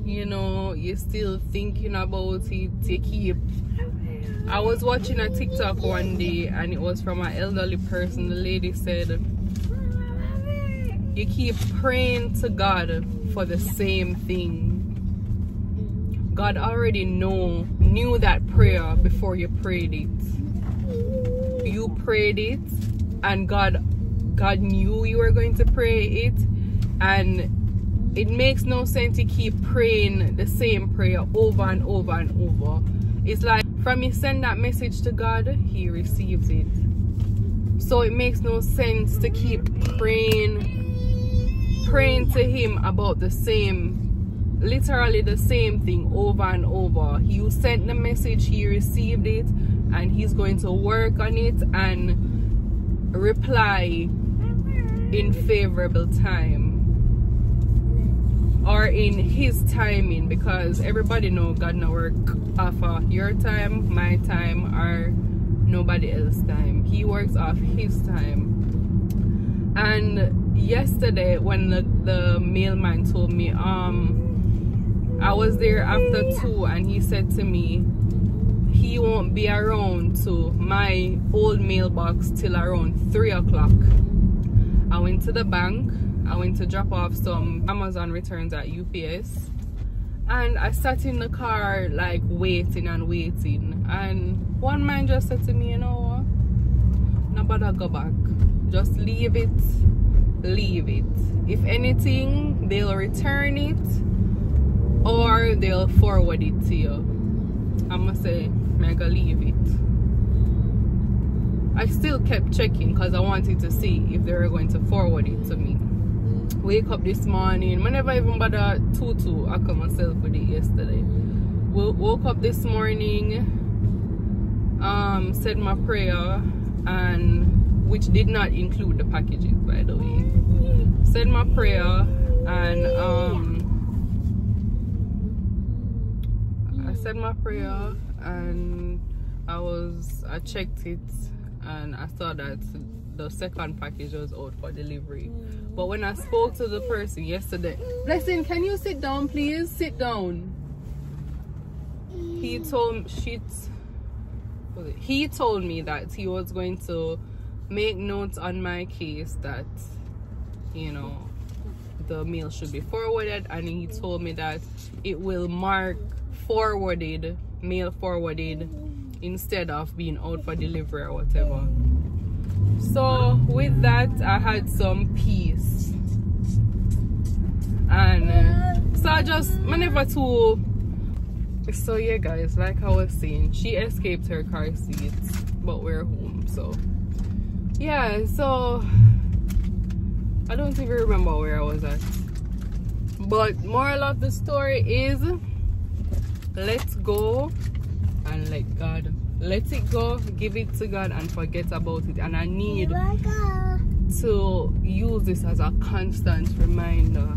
You know, you're still thinking about it. You keep I was watching a TikTok one day and it was from an elderly person. The lady said, You keep praying to God for the same thing. God already know knew that prayer before you prayed it. Prayed it and God God knew you were going to pray it and it makes no sense to keep praying the same prayer over and over and over. It's like from you send that message to God, He receives it. So it makes no sense to keep praying, praying to Him about the same, literally the same thing over and over. You sent the message, He received it, and He's going to work on it and reply in favorable time or in his timing because everybody know God work off of your time, my time, or nobody else time. He works off his time. And yesterday when the, the mailman told me um I was there after two and he said to me won't be around to my old mailbox till around three o'clock. I went to the bank I went to drop off some Amazon returns at UPS and I sat in the car like waiting and waiting. And one man just said to me you know no bother go back. Just leave it leave it. If anything they'll return it or they'll forward it to you I'ma say mega leave it. I still kept checking because I wanted to see if they were going to forward it to me. Wake up this morning Whenever I never even bother tutu I come myself with it yesterday. Wo- woke up this morning um said my prayer and which did not include the packages by the way. Said my prayer and um I said my prayer and I was I checked it and I saw that the second package was out for delivery. But when I spoke to the person yesterday, Blessing, can you sit down, please? Sit down. He told she he told me that he was going to make notes on my case that you know the mail should be forwarded and he told me that it will mark forwarded mail forwarded instead of being out for delivery or whatever. So with that i had some peace. And uh, so i just I too so yeah guys like i was saying she escaped her car seat but we're home so. Yeah so i don't even remember where i was at. But moral of the story is let's go and let god let it go give it to god and forget about it. And i need to use this as a constant reminder.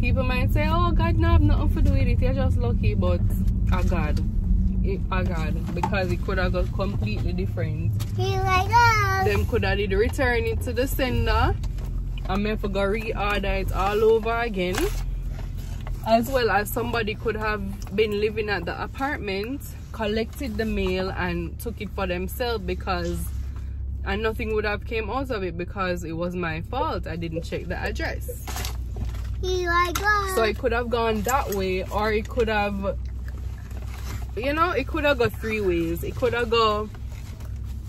People might say oh god no nothing to do with it. You're just lucky but a god a god because it could have got completely different. Them could have did return it to the sender and me forgot reorder it all over again as well as somebody could have been living at the apartment collected the mail and took it for themselves because and nothing would have came out of it because it was my fault. I didn't check the address. So it could have gone that way or it could have you know it could have got three ways. It could have gone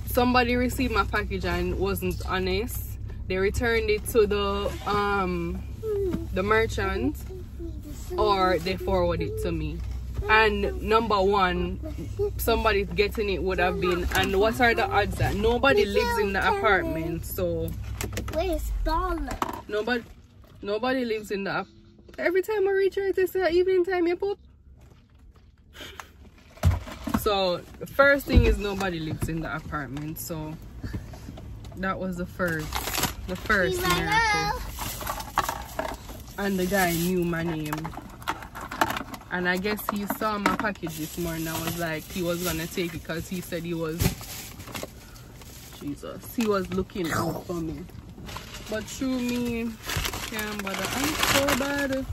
somebody received my package and wasn't honest. They returned it to the um the merchant or they forward it to me. And number one somebody getting it would have been and what are the odds that nobody lives in the apartment so. Where's nobody nobody lives in the every time i reach out it's the evening time you poop. So the first thing is nobody lives in the apartment so. That was the first the first miracle and the guy knew my name. And i guess he saw my package this morning i was like he was gonna take it because he said he was jesus he was looking out for me. But through me can't bother. I'm so bad.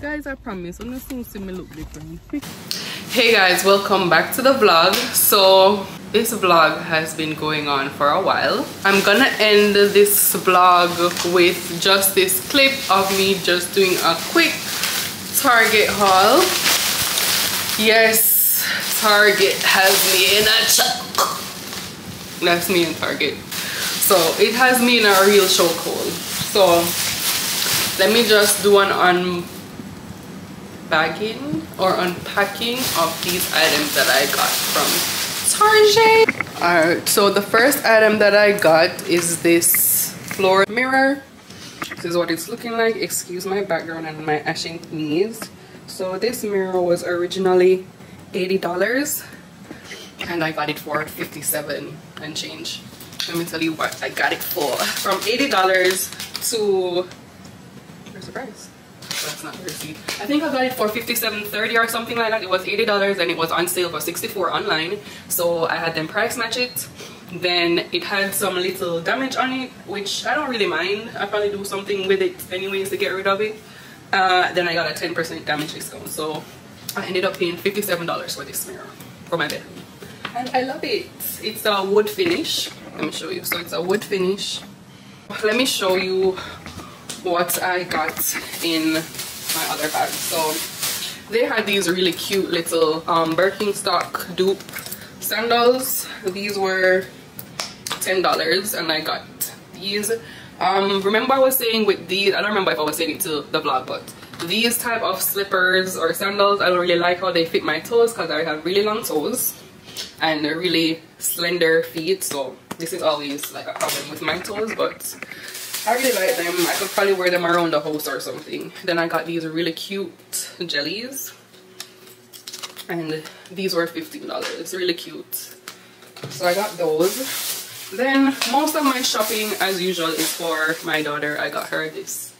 Guys i promise. I'm not soon see me look different hey guys welcome back to the vlog. So this vlog has been going on for a while. I'm gonna end this vlog with just this clip of me just doing a quick target haul. Yes target has me in a choke. That's me in target. So it has me in a real chokehold. So let me just do an unbagging or unpacking of these items that i got from Target. Alright, so the first item that I got is this floor mirror. This is what it's looking like. Excuse my background and my ashing knees. So this mirror was originally $80 and I got it for 57 and change. Let me tell you what I got it for. From $80 to, where's the price? That's not the receipt. I think I got it for 57.30 or something like that. It was $80 and it was on sale for 64 online. So I had them price match it. Then it had some little damage on it, which I don't really mind. I probably do something with it anyways to get rid of it. Uh, then I got a 10% damage discount. So I ended up paying $57 for this mirror for my bedroom. And I love it. It's a wood finish. Let me show you. So it's a wood finish. Let me show you what I got in my other bag. So they had these really cute little um, Birkenstock dupe sandals. These were $10 and I got these. Um, remember I was saying with these, I don't remember if I was saying it to the vlog, but these type of slippers or sandals, I don't really like how they fit my toes because I have really long toes and really slender feet. So this is always like a problem with my toes, but I really like them. I could probably wear them around the house or something. Then I got these really cute jellies. And these were $15. It's really cute. So I got those. Then most of my shopping as usual is for my daughter. I got her this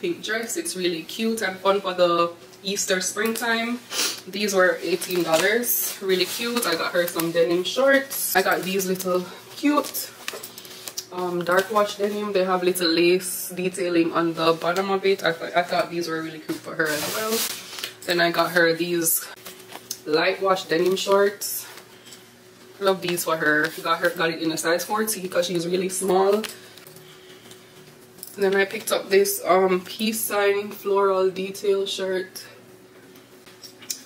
pink dress. It's really cute and fun for the Easter springtime. These were $18. Really cute. I got her some denim shorts. I got these little cute um, dark wash denim. They have little lace detailing on the bottom of it. I, th I thought these were really cute for her as well. Then I got her these light wash denim shorts. Love these for her. Got her got it in a size 40 because she's really small. then I picked up this um, peace sign floral detail shirt.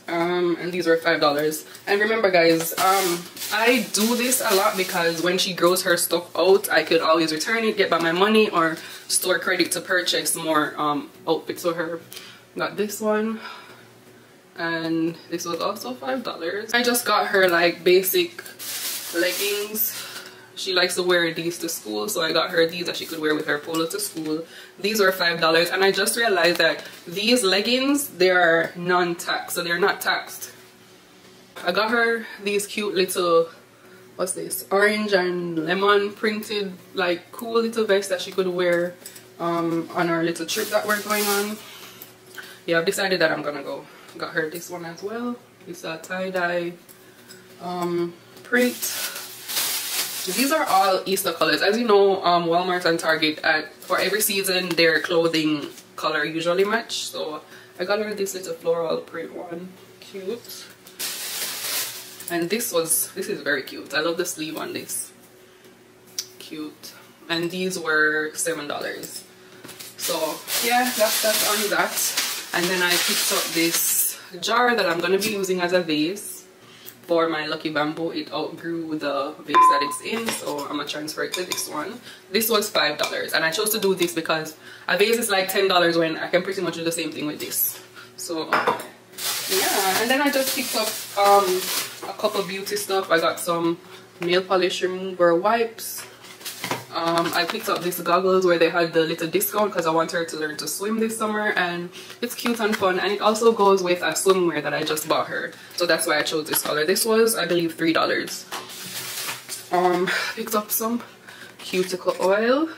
Um, and these were five dollars. And remember, guys, um, I do this a lot because when she grows her stuff out, I could always return it, get back my money, or store credit to purchase more um, outfits for her. Got this one, and this was also five dollars. I just got her like basic leggings. She likes to wear these to school, so I got her these that she could wear with her polo to school. These were five dollars, and I just realized that these leggings they are non-tax, so they're not taxed. I got her these cute little what's this orange and lemon printed like cool little vest that she could wear um, on our little trip that we're going on. Yeah I've decided that I'm gonna go. Got her this one as well. It's a tie-dye um, print these are all Easter colors. As you know um, Walmart and Target at for every season their clothing color usually match. So I got her this little floral print one. Cute. And this was this is very cute. I love the sleeve on this. Cute. And these were seven dollars. So yeah that's that's on that and then i picked up this jar that i'm going to be using as a vase for my lucky bamboo it outgrew the vase that it's in so i'm gonna transfer it to this one. This was five dollars and i chose to do this because a vase is like ten dollars when i can pretty much do the same thing with this. So yeah and then i just picked up um a couple beauty stuff. I got some nail polish remover wipes um, I picked up these goggles where they had the little discount because I want her to learn to swim this summer and it's cute and fun and it also goes with a swimwear that I just bought her. So that's why I chose this color. This was I believe three dollars. Um picked up some cuticle oil.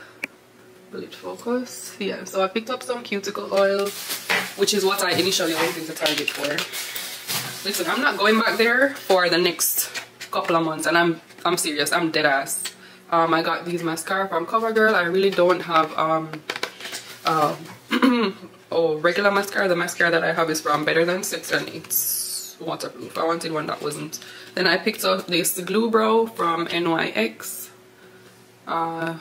Will it focus? Yeah so I picked up some cuticle oil which is what I initially went into Target for. Listen, I'm not going back there for the next couple of months and I'm I'm serious, I'm dead ass. Um, I got these mascara from CoverGirl. I really don't have um, uh, oh, regular mascara. The mascara that I have is from Better Than Sex and it's waterproof. I wanted one that wasn't. Then I picked up this Glue Brow from NYX. Uh,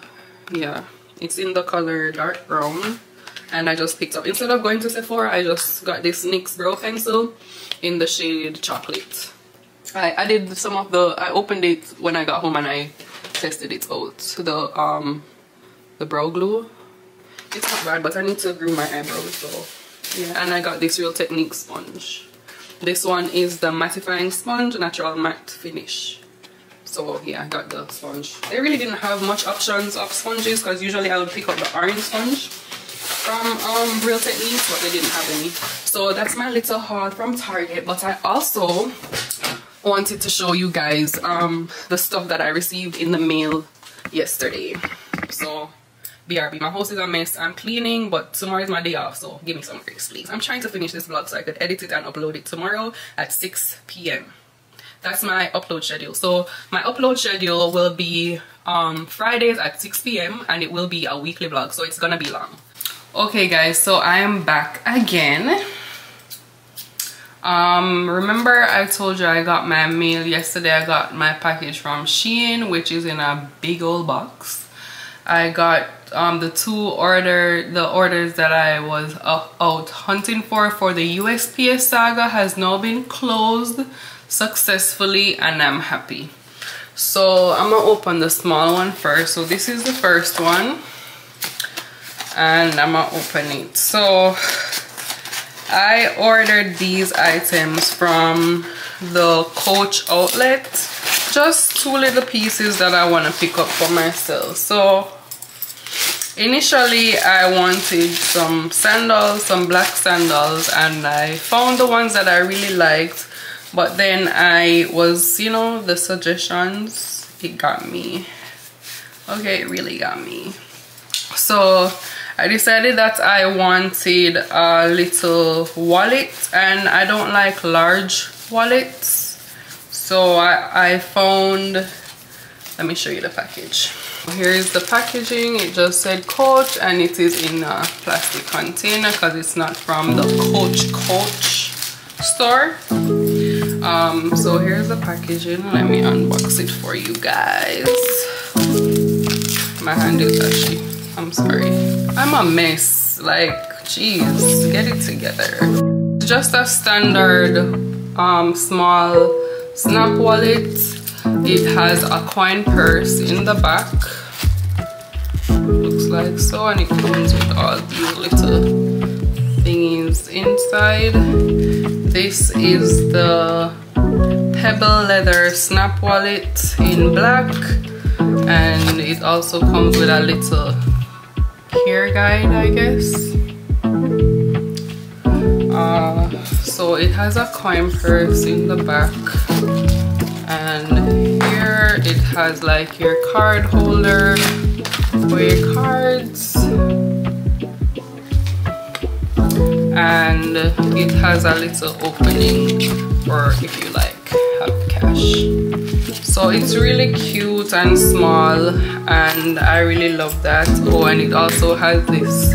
yeah, it's in the color dark brown and I just picked up instead of going to Sephora I just got this NYX brow pencil in the shade chocolate I added some of the I opened it when I got home and I tested it out the um the brow glue it's not bad but I need to groom my eyebrows so yeah and I got this Real Technique sponge this one is the mattifying sponge natural matte finish so yeah I got the sponge they really didn't have much options of sponges because usually I would pick up the orange sponge from um, Real Techniques, but they didn't have any. So that's my little haul from Target. But I also wanted to show you guys um, the stuff that I received in the mail yesterday. So BRB, my house is a mess. I'm cleaning, but tomorrow is my day off, so give me some grace, please. I'm trying to finish this vlog so I could edit it and upload it tomorrow at 6 p.m. That's my upload schedule. So my upload schedule will be um, Fridays at 6 p.m. and it will be a weekly vlog, so it's gonna be long okay guys so i am back again um remember i told you i got my mail yesterday i got my package from shein which is in a big old box. I got um the two order the orders that i was uh, out hunting for for the usps saga has now been closed successfully and i'm happy. So i'm gonna open the small one first. So this is the first one. And I'm gonna open it. So I ordered these items from the Coach outlet. Just two little pieces that I want to pick up for myself. So initially I wanted some sandals some black sandals and I found the ones that I really liked. But then I was you know the suggestions it got me. Okay it really got me. So I decided that I wanted a little wallet and I don't like large wallets. So I, I found let me show you the package. Here is the packaging. It just said coach and it is in a plastic container because it's not from the coach coach store. Um so here's the packaging. Let me unbox it for you guys. My hand is actually I'm sorry. I'm a mess. Like, jeez, get it together. Just a standard um, small snap wallet. it has a coin purse in the back looks like so and it comes with all these little thingies inside this is the pebble leather snap wallet in black and it also comes with a little care guide I guess. Uh, so it has a coin purse in the back and here it has like your card holder for your cards. And it has a little opening for if you like have cash so it's really cute and small and I really love that. Oh and it also has this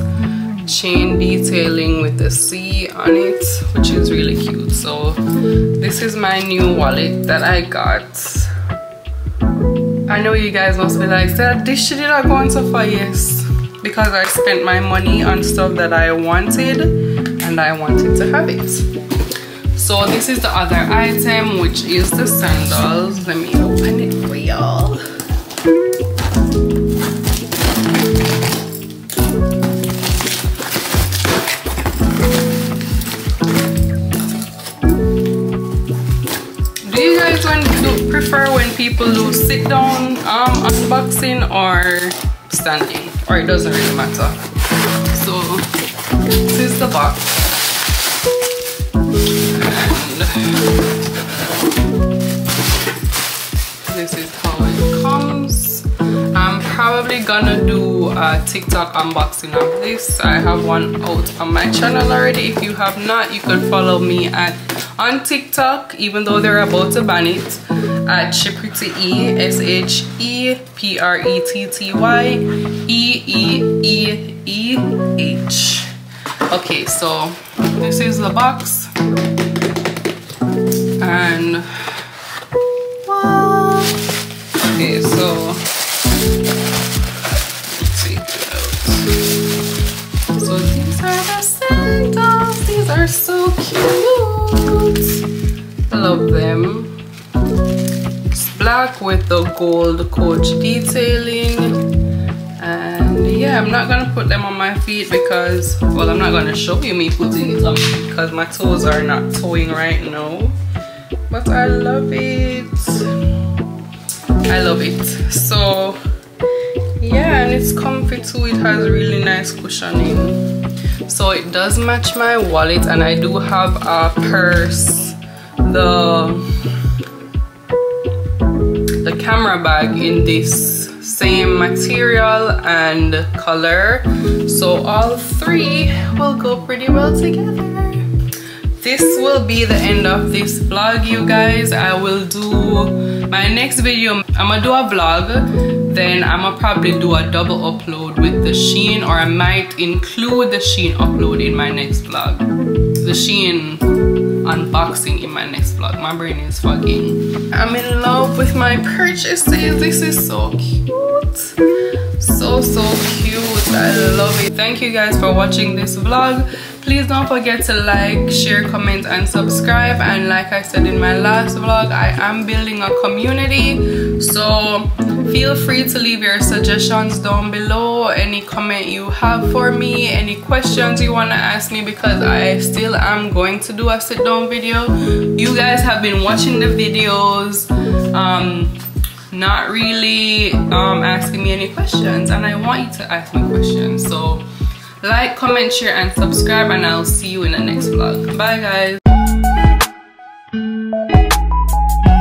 chain detailing with the C on it which is really cute. So this is my new wallet that I got. I know you guys must be like that this shit did not go on so far. Yes because I spent my money on stuff that I wanted and I wanted to have it so this is the other item which is the sandals. Let me open it for y'all. Do you guys prefer when people do sit down um, unboxing or standing? Or it doesn't really matter. So this is the box this is how it comes. I'm probably gonna do a TikTok unboxing of this. I have one out on my channel already. If you have not you can follow me at on TikTok even though they're about to ban it at Shepretty E S H E P R E T T Y E E E E H. Okay, so this is the box and okay, so take out. So these are the sandals. These are so cute. I love them it's black with the gold coach detailing and yeah i'm not gonna put them on my feet because well i'm not gonna show you me putting it on because my toes are not toeing right now but i love it. I love it. So yeah and it's comfy too. It has really nice cushioning. So it does match my wallet and i do have a purse the the camera bag in this same material and color. So all three will go pretty well together this will be the end of this vlog you guys i will do my next video i'm gonna do a vlog then i'm gonna probably do a double upload with the Shein or i might include the Shein upload in my next vlog the Shein unboxing in my next vlog. My brain is fogging. I'm in love with my purchases. This is so cute. So, so cute. I love it. Thank you guys for watching this vlog. Please don't forget to like, share, comment, and subscribe. And like I said in my last vlog, I am building a community. So feel free to leave your suggestions down below any comment you have for me any questions you want to ask me because i still am going to do a sit down video you guys have been watching the videos um not really um asking me any questions and i want you to ask me questions so like comment share and subscribe and i'll see you in the next vlog. Bye guys